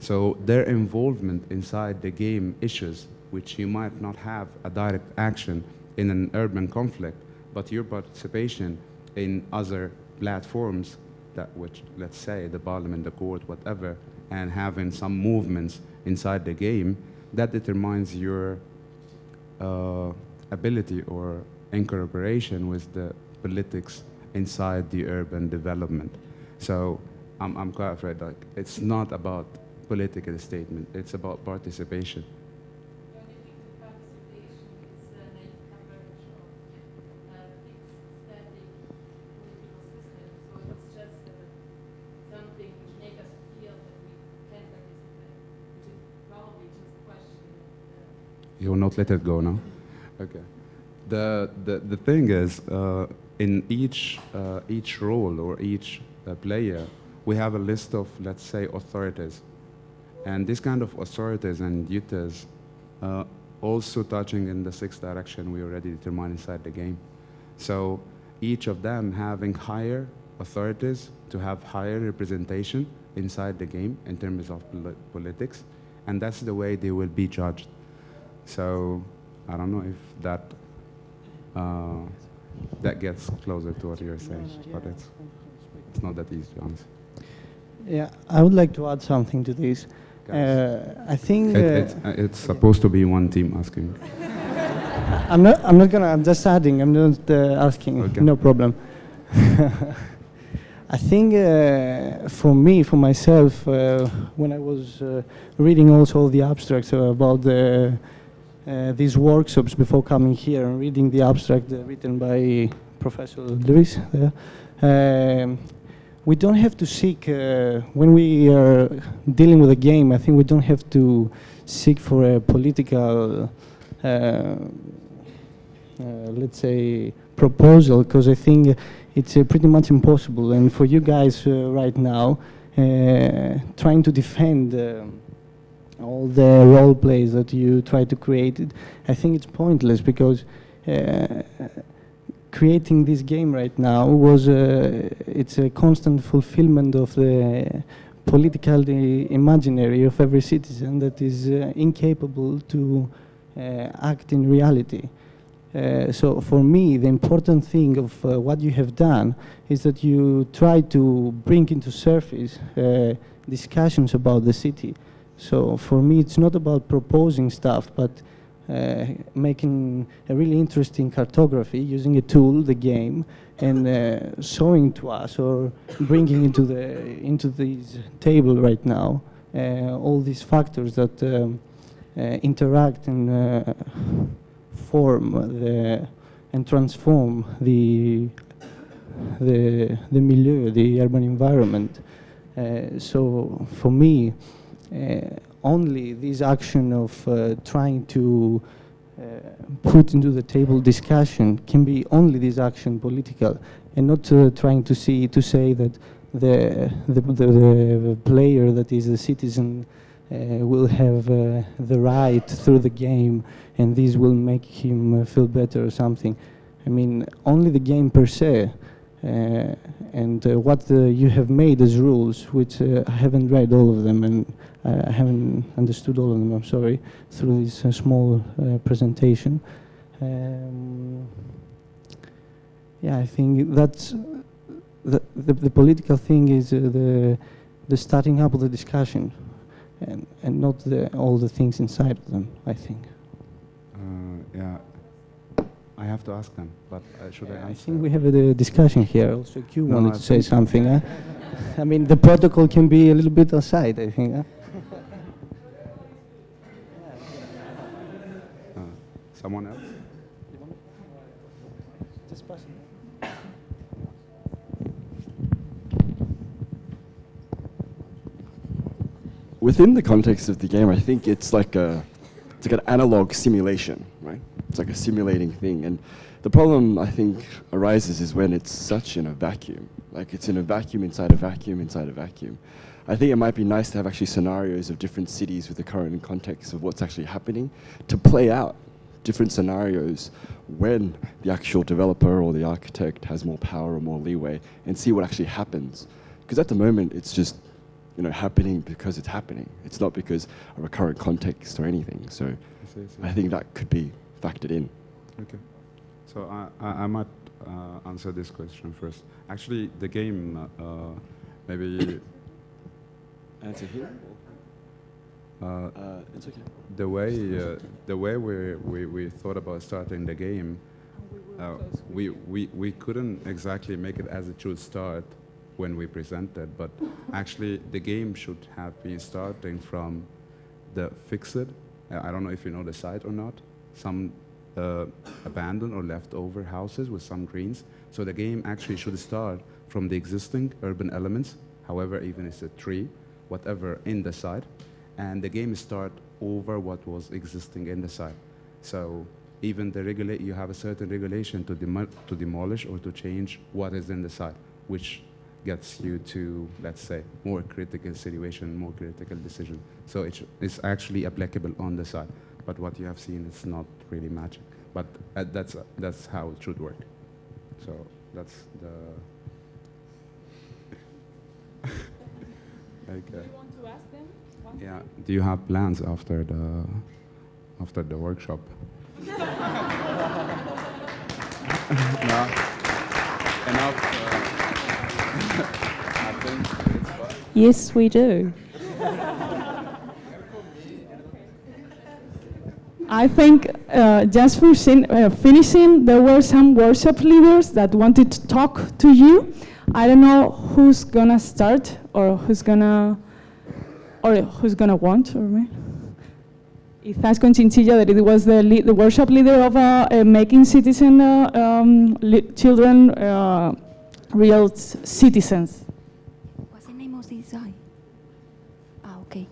So their involvement inside the game issues, which you might not have a direct action in an urban conflict, but your participation in other platforms that which, let's say, the parliament, the court, whatever, and having some movements inside the game, that determines your uh, ability or incorporation with the politics inside the urban development. So I'm, I'm quite afraid like it's not about political statement, it's about participation. You will not let it go now? Okay. The, the, the thing is, uh, in each, uh, each role or each uh, player, we have a list of, let's say, authorities. And this kind of authorities and duties uh, also touching in the sixth direction we already determined inside the game. So each of them having higher authorities to have higher representation inside the game in terms of pol politics, and that's the way they will be judged. So I don't know if that uh, that gets closer to what you're saying, but it's it's not that easy to answer. Yeah, I would like to add something to this. Uh, I think It, uh, it's, uh, it's supposed to be one team asking. I'm not. I'm not gonna. I'm just adding. I'm not uh, asking. No problem. I think uh, for me, for myself, uh, when I was uh, reading also all the abstracts about the, these workshops before coming here and reading the abstract uh, written by Professor Lewis, there, um, we don't have to seek uh, when we are dealing with a game. I think we don't have to seek for a political, uh, uh, let's say, proposal because I think it's uh, pretty much impossible. And for you guys uh, right now, uh, trying to defend all the role plays that you try to create, it, I think it's pointless because creating this game right now was uh, it's a constant fulfillment of the political imaginary of every citizen that is uh, incapable to uh, act in reality. Uh, so for me, the important thing of uh, what you have done is that you try to bring into surface uh, discussions about the city So for me, it's not about proposing stuff, but uh, making a really interesting cartography using a tool, the game, and uh, showing to us or bringing into the into this table right now uh, all these factors that um, uh, interact and uh, form the and transform the the the milieu, the urban environment. Uh, so for me, only this action of uh, trying to uh, put into the table discussion can be only this action political, and not uh, trying to see to say that the the, the, the player that is the citizen uh, will have uh, the right through the game, and this will make him uh, feel better or something. I mean, only the game per se, uh, and uh, what uh, you have made as rules, which uh, I haven't read all of them, and I I haven't understood all of them. I'm sorry through this uh, small uh, presentation. Um, yeah, I think that's the, the, the political thing is uh, the the starting up of the discussion, and and not the, all the things inside of them. I think. Uh, yeah, I have to ask them, but uh, should I I answer? think we have a discussion here. Also, Q No, wanted I to say something. Huh? I mean, the protocol can be a little bit aside. I think. Huh? Uh, someone else? within the context of the game, I think it's like a it's like an analog simulation, right? It's like a simulating thing, and the problem I think arises is when it's such in a vacuum, like it's in a vacuum inside a vacuum inside a vacuum. I think it might be nice to have actually scenarios of different cities with the current context of what's actually happening to play out different scenarios when the actual developer or the architect has more power or more leeway and see what actually happens. Because at the moment, it's just you know, happening because it's happening. It's not because of a current context or anything. So see, I see. I think that could be factored in. Okay. So I, I, I might uh, answer this question first. Actually, the game, uh, maybe. Answer here? Uh, Uh, it's okay. The way, uh, the way we, we, we thought about starting the game, uh, we, we, we couldn't exactly make it as it should start when we presented, but actually the game should have been starting from the fixed, uh, I don't know if you know the site or not, some uh, abandoned or leftover houses with some greens. So the game actually should start from the existing urban elements, however, even if it's a tree, whatever in the site, and the game start over what was existing in the site. So even the regulate, you have a certain regulation to, demo- to demolish or to change what is in the site, which gets you to, let's say, more critical situation, more critical decision. So it's, it's actually applicable on the site. But what you have seen is not really matching. But uh, that's, uh, that's how it should work. So that's the. okay. Yeah. Do you have plans after the after the workshop? no. Enough. Uh. Yes, we do. I think uh, just for uh, finishing, there were some workshop leaders that wanted to talk to you. I don't know who's gonna start or who's gonna or who's gonna want or me. Izaskun Chinchilla that it was the, the workshop leader of uh, uh, making citizen uh, um, children uh, real citizens. What's the name of this guy? Ah, okay.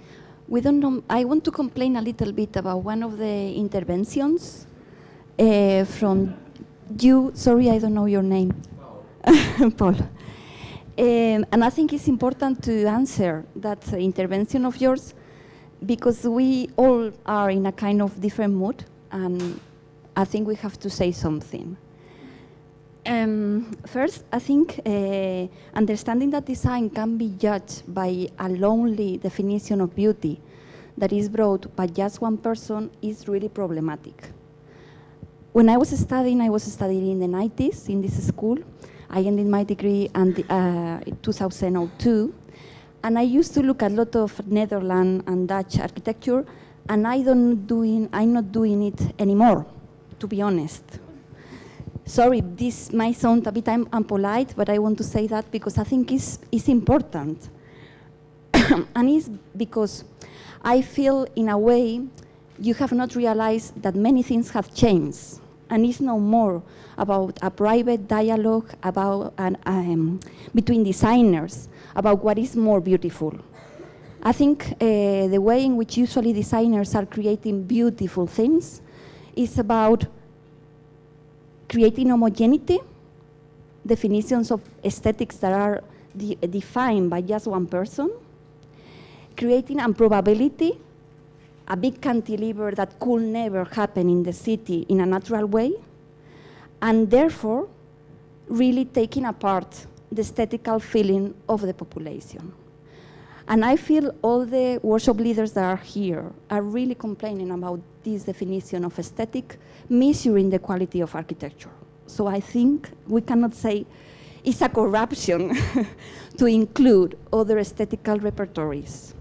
We don't know. I want to complain a little bit about one of the interventions uh, from you. Sorry, I don't know your name. Paul. Um, and I think it's important to answer that intervention of yours because we all are in a kind of different mood, and I think we have to say something. Um, first, I think uh, understanding that design can be judged by a lonely definition of beauty that is brought by just one person is really problematic. When I was studying, I was studying in the 90s in this school. I ended my degree in uh, 2002. And I used to look at a lot of Netherlands and Dutch architecture, and I don't doing, I'm not doing it anymore, to be honest. Sorry, this might sound a bit un- unpolite, but I want to say that because I think it's, it's important. and it's because I feel, in a way, you have not realized that many things have changed. And it's no more about a private dialogue about an, um, between designers about what is more beautiful. I think uh, the way in which usually designers are creating beautiful things is about creating homogeneity, definitions of aesthetics that are de- defined by just one person, creating improbability, a big cantilever that could never happen in the city in a natural way, and therefore really taking apart the aesthetical feeling of the population. And I feel all the workshop leaders that are here are really complaining about this definition of aesthetic, measuring the quality of architecture. So I think we cannot say it's a corruption to include other aesthetical repertories.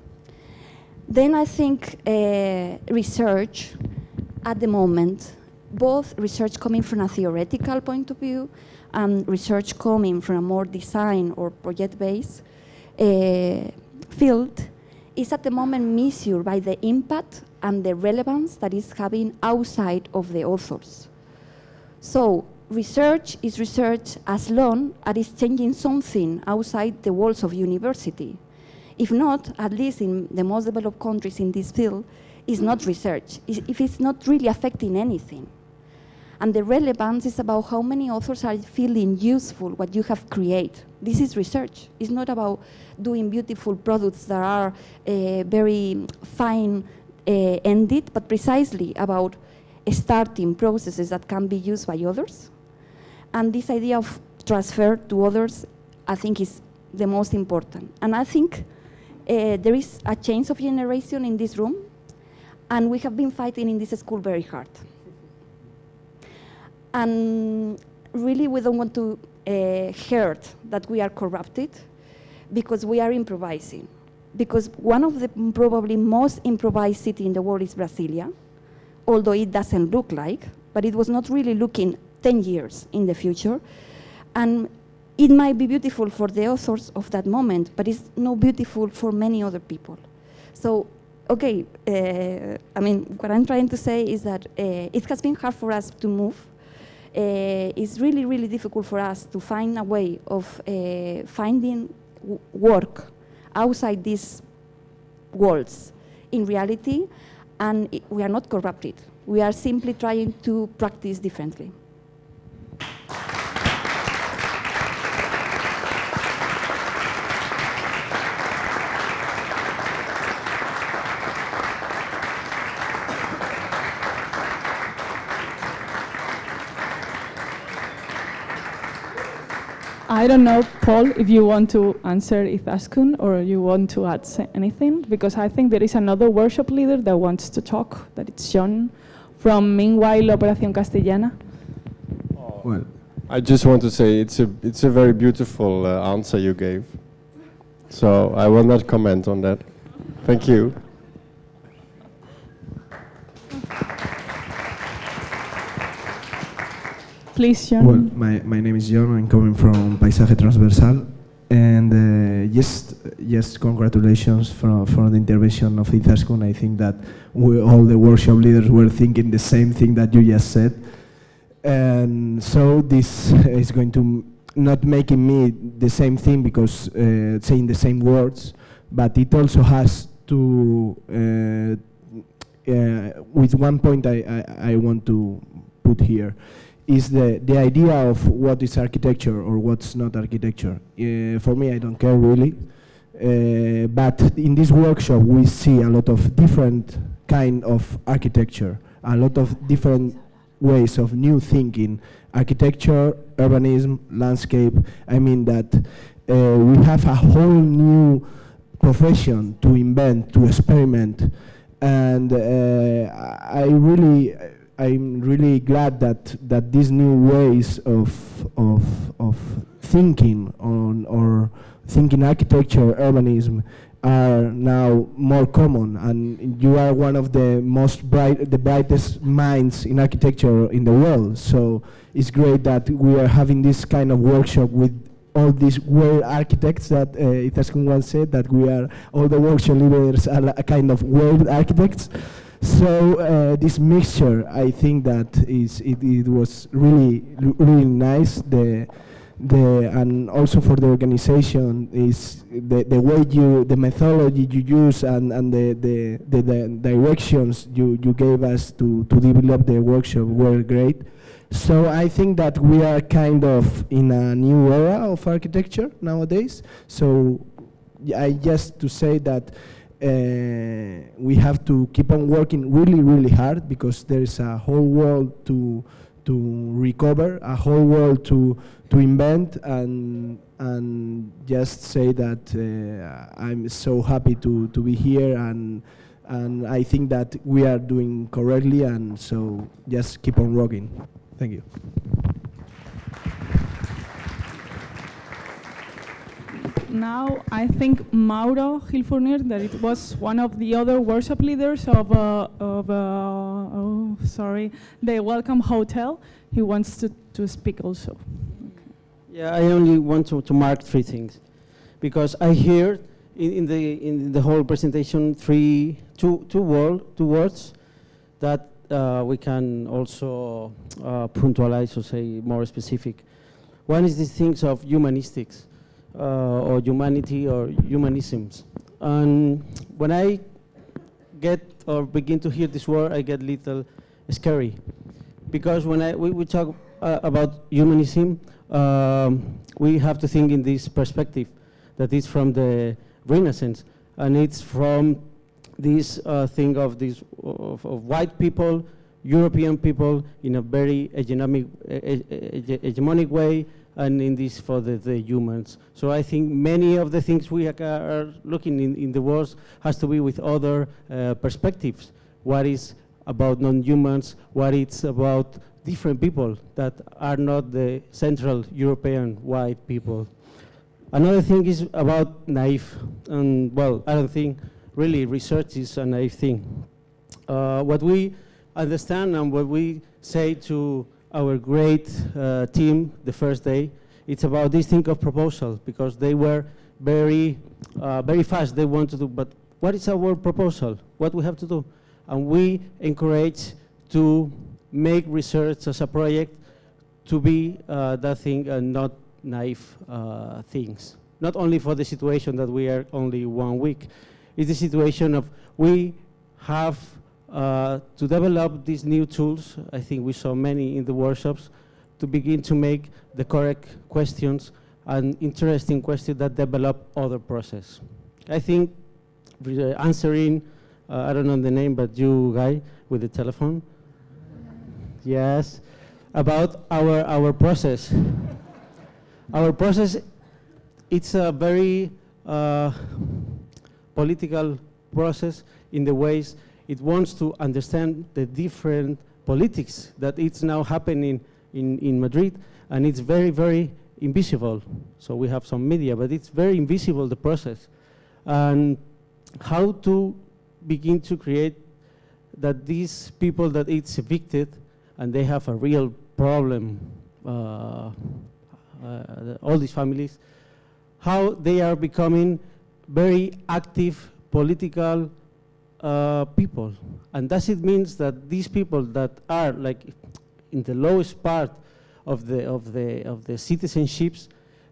Then I think uh, research at the moment, both research coming from a theoretical point of view and research coming from a more design or project-based uh, field, is at the moment measured by the impact and the relevance that is having outside of the authors. So research is research as long as it's changing something outside the walls of university. If not, at least in the most developed countries in this field, it's not research, if it's not really affecting anything. And the relevance is about how many authors are feeling useful what you have created. This is research. It's not about doing beautiful products that are uh, very fine uh, ended, but precisely about starting processes that can be used by others. And this idea of transfer to others, I think, is the most important. And I think uh, there is a change of generation in this room, and we have been fighting in this school very hard. And really, we don't want to uh, hurt that we are corrupted because we are improvising. Because one of the probably most improvised city in the world is Brasilia, although it doesn't look like, but it was not really looking 10 years in the future. And it might be beautiful for the authors of that moment, but it's not beautiful for many other people. So, okay, uh, I mean, what I'm trying to say is that uh, it has been hard for us to move. Uh, it's really, really difficult for us to find a way of uh, finding work outside these walls in reality, and we are not corrupted. We are simply trying to practice differently. I don't know, Paul, if you want to answer Izaskun or you want to add anything, because I think there is another workshop leader that wants to talk, that it's John from Meanwhile Operación Castellana. Well, I just want to say it's a it's a very beautiful uh, answer you gave. So I will not comment on that. Thank you. Please, John. Well, my, my name is John. I'm coming from Paisaje Transversal. And uh, yes, congratulations for, for the intervention of Izaskun. I think that we, all the workshop leaders were thinking the same thing that you just said. And so this is going to not making me the same thing because uh, saying the same words, but it also has to, uh, uh, with one point I, I, I want to put here, is the, the idea of what is architecture or what's not architecture. Uh, for me, I don't care really. Uh, but in this workshop, we see a lot of different kind of architecture, a lot of different ways of new thinking, architecture, urbanism, landscape. I mean that uh, we have a whole new profession to invent, to experiment, and uh, I really, I'm really glad that that these new ways of of of thinking on or thinking architecture, urbanism are now more common, and you are one of the most bright, the brightest minds in architecture in the world. So it's great that we are having this kind of workshop with all these world architects that uh, Izaskun once said that we are all the workshop leaders are a kind of world architects. So uh, this mixture, I think that is it, it was really really nice. The the and also for the organization is the, the way you the methodology you use and, and the, the, the, the directions you, you gave us to, to develop the workshop were great. So I think that we are kind of in a new era of architecture nowadays. So I just to say that uh, we have to keep on working really, really hard because there is a whole world to to recover, a whole world to to invent, and and just say that uh, I'm so happy to to be here, and and I think that we are doing correctly, and so just keep on rocking. Thank you. Now I think Mauro Gil-Fournier, that it was one of the other workshop leaders of, uh, of uh, oh, sorry, the Welcome Hotel. He wants to, to speak also. Yeah, I only want to, to mark three things. Because I hear in, in, the, in the whole presentation three, two, two, word, two words that uh, we can also uh, puntualize or say more specific. One is these things of humanistics or humanity or humanisms. And when I get or begin to hear this word, I get a little scary. Because when I, we, we talk uh, about humanism, um, we have to think in this perspective that is from the Renaissance, and it's from this uh, thing of this of, of, white people, European people, in a very hegemonic, hegemonic way, and in this for the, the humans. So I think many of the things we are looking in, in the world has to be with other uh, perspectives. What is about non-humans, what it's about different people that are not the Central European white people. Another thing is about naive, and well, I don't think really research is a naive thing. Uh, what we understand and what we say to our great uh, team the first day. It's about this thing of proposal because they were very, uh, very fast. They want to do, but what is our proposal? What we have to do? And we encourage to make research as a project to be uh, that thing and not naive uh, things. Not only for the situation that we are only one week. It's the situation of we have uh, to develop these new tools, I think we saw many in the workshops, to begin to make the correct questions and interesting questions that develop other process. I think answering, uh, I don't know the name, but you guy with the telephone. Yes, about our, our process. our process, it's a very uh, political process in the ways it wants to understand the different politics that it's now happening in, in Madrid, and it's very, very invisible. So we have some media, but it's very invisible, the process. And how to begin to create that these people that it's evicted and they have a real problem, uh, uh, all these families, how they are becoming very active political uh, people. And does it means that these people that are like in the lowest part of the, of the, of the citizenships,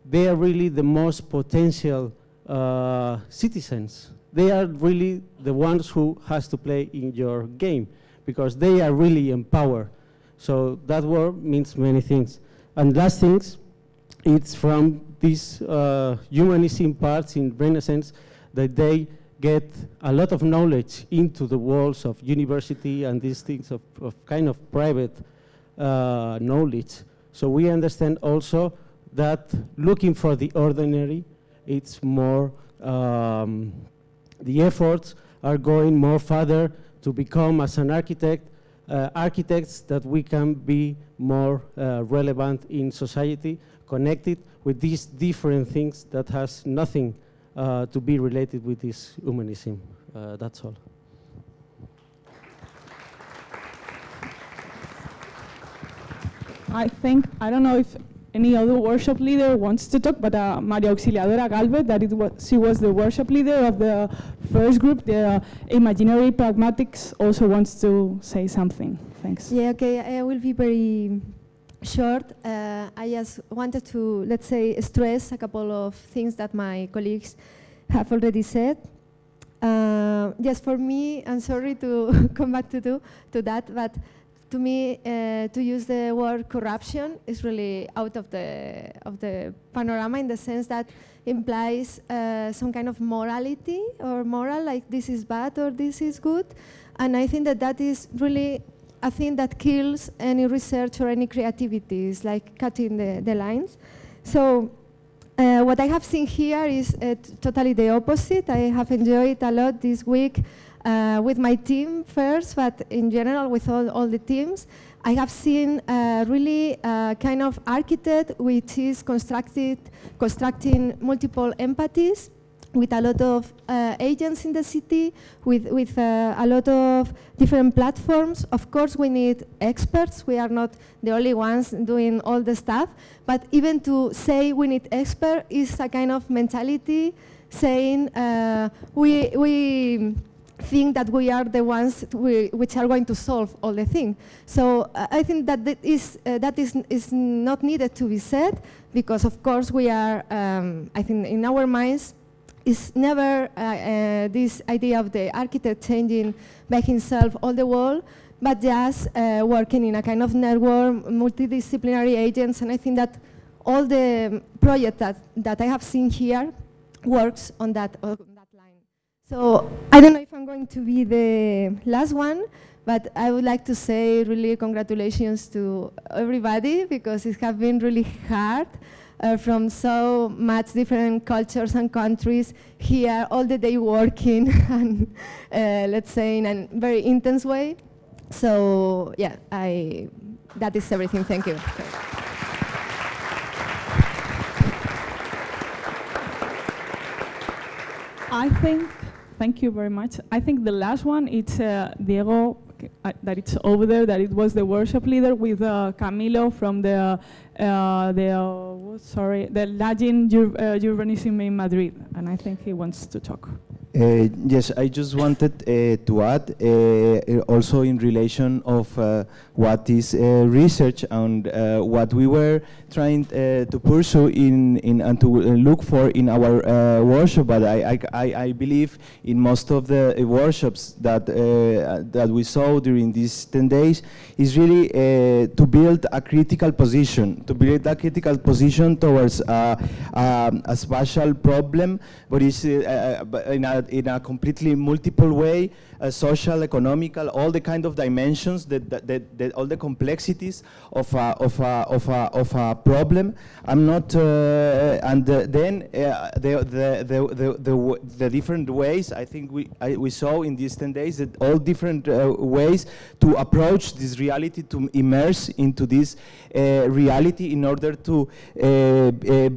they are really the most potential uh, citizens. They are really the ones who has to play in your game because they are really empowered. So that word means many things. And last things, it's from these uh, humanism parts in Renaissance that they get a lot of knowledge into the walls of university and these things of, of kind of private uh, knowledge. So we understand also that looking for the ordinary, it's more, um, the efforts are going more further to become as an architect uh, architects that we can be more uh, relevant in society, connected with these different things that has nothing to be related with this humanism. Uh, that's all. I think, I don't know if any other worship leader wants to talk, but uh, Maria Auxiliadora Galvez, that it was, she was the worship leader of the first group, the uh, Imaginary Pragmatics, also wants to say something. Thanks. Yeah, okay, I will be very short. Uh, I just wanted to, let's say, stress a couple of things that my colleagues have already said. Uh, yes, for me, I'm sorry to come back to, do, to that, but to me, uh, to use the word corruption is really out of the of the panorama in the sense that implies uh, some kind of morality or moral, like this is bad or this is good, and I think that that is really a thing that kills any research or any creativity. It's like cutting the, the lines. So. Uh, what I have seen here is uh, totally the opposite. I have enjoyed a lot this week uh, with my team first, but in general with all, all the teams. I have seen uh, really uh, kind of architect which is constructed, constructing multiple empathies with a lot of uh, agents in the city, with, with uh, a lot of different platforms. Of course, we need experts. We are not the only ones doing all the stuff. But even to say we need expert is a kind of mentality saying uh, we, we think that we are the ones we, which are going to solve all the things. So uh, I think that that is, uh, that is, is not needed to be said because of course we are, um, I think in our minds, it's never uh, uh, this idea of the architect changing by himself all the world, but just uh, working in a kind of network, multidisciplinary agents, and I think that all the project that, that I have seen here works on that, on that line. So I don't know if I'm going to be the last one, but I would like to say really congratulations to everybody because it has been really hard uh, from so much different cultures and countries here all the day working and uh, let's say in a very intense way. So yeah, I, that is everything. Thank you. I think, thank you very much. I think the last one, it's uh, Diego, uh, that it's over there, that it was the workshop leader with uh, Camilo from the, uh, the uh, sorry, the Latin uh, urbanism in Madrid. And I think he wants to talk. Uh, yes, I just wanted to add, also in relation of what is uh, research and uh, what we were trying uh, to pursue in, in and to look for in our workshop. But I, I, I believe in most of the workshops that that we saw during these 10 days is really to build a critical position, to build a critical position towards a, a spatial problem, but it's in a in a completely multiple way, uh, social, economical, all the kind of dimensions, that, that, that, that all the complexities of a, of a, of a, of a problem. I'm not, uh, and uh, then uh, the, the, the, the, the, the, different ways, I think we, I, we saw in these 10 days that all different ways to approach this reality, to immerse into this reality in order to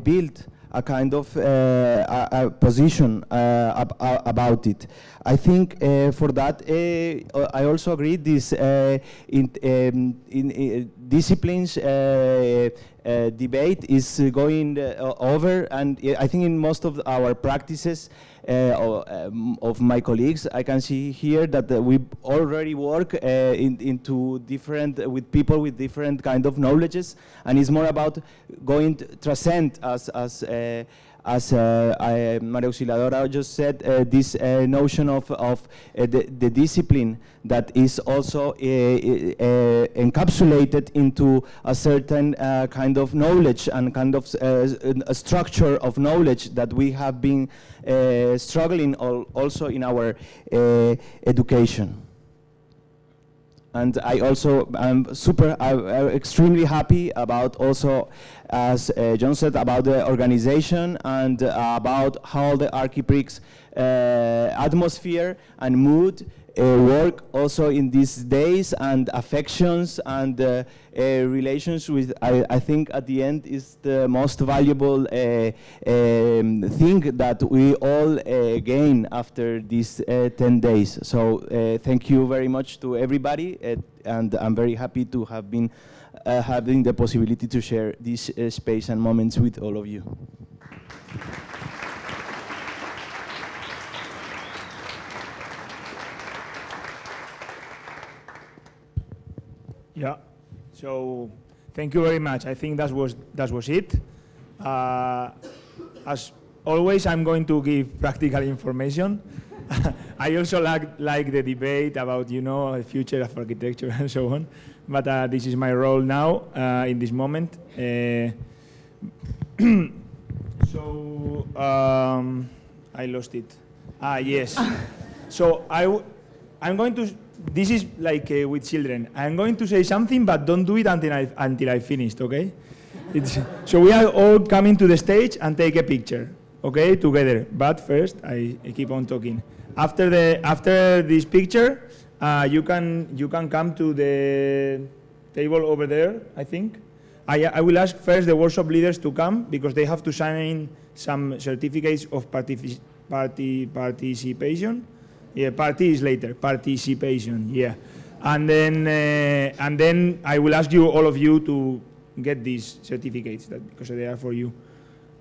build a kind of uh, a, a, position uh, ab about it. I think uh, for that, I also agree this in, um, in disciplines debate is going over and I think in most of our practices Uh, or, um, uh, of my colleagues I can see here that uh, we already work in, into different with people with different kind of knowledges. And it's more about going to transcend as, as as uh, I, Maria Auxiliadora just said, uh, this uh, notion of, of uh, the, the, discipline that is also uh, uh, encapsulated into a certain kind of knowledge and kind of a structure of knowledge that we have been struggling also in our education. And I also am super, I'm extremely happy about also, as uh, John said, about the organization and uh, about how the Archiprix uh, atmosphere and mood work also in these days and affections and uh, uh, relations with I, I think at the end is the most valuable uh, um, thing that we all gain after these uh, 10 days. So thank you very much to everybody and I'm very happy to have been uh, having the possibility to share this uh, space and moments with all of you. Yeah. So thank you very much. I think that was that was it. Uh, as always, I'm going to give practical information. I also like like the debate about you know the future of architecture and so on. But uh, this is my role now uh, in this moment. Uh, so um, I lost it. Ah yes. so I w- I'm going to. This is like uh, with children. I'm going to say something, but don't do it until I until I finished. Okay? It's, so we are all coming to the stage and take a picture. Okay, together. But first, I, I keep on talking. After the after this picture, uh, you can you can come to the table over there. I think. I, I will ask first the workshop leaders to come because they have to sign some certificates of partici- party participation. Yeah, party is later. Participation. Yeah, and then uh, and then I will ask you all of you to get these certificates that because they are for you.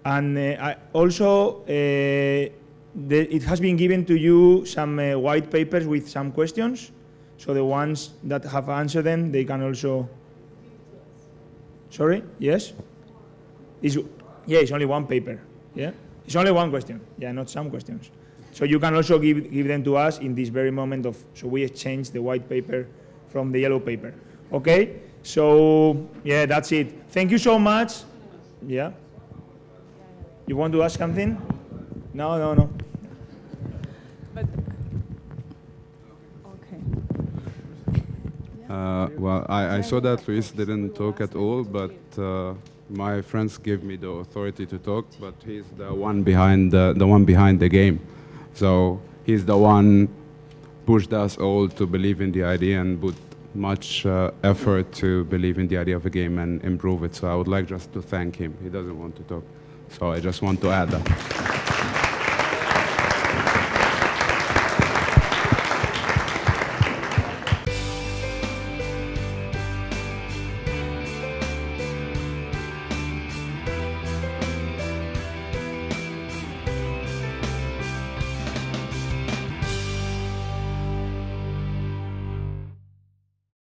And uh, I also, uh, the, it has been given to you some uh, white papers with some questions. So the ones that have answered them, they can also. Sorry. Yes. It's, yeah, it's only one paper. Yeah, it's only one question. Yeah, not some questions. So you can also give, give them to us in this very moment of, so we exchange the white paper from the yellow paper. Okay? So, yeah, that's it. Thank you so much. Yeah? You want to ask something? No, no, no. Uh, well, I, I saw that Luis didn't talk at all, but uh, my friends gave me the authority to talk. But he's the one behind the, the one behind the game, so he's the one pushed us all to believe in the idea and put much uh, effort to believe in the idea of a game and improve it. So I would like just to thank him. He doesn't want to talk, so I just want to add that.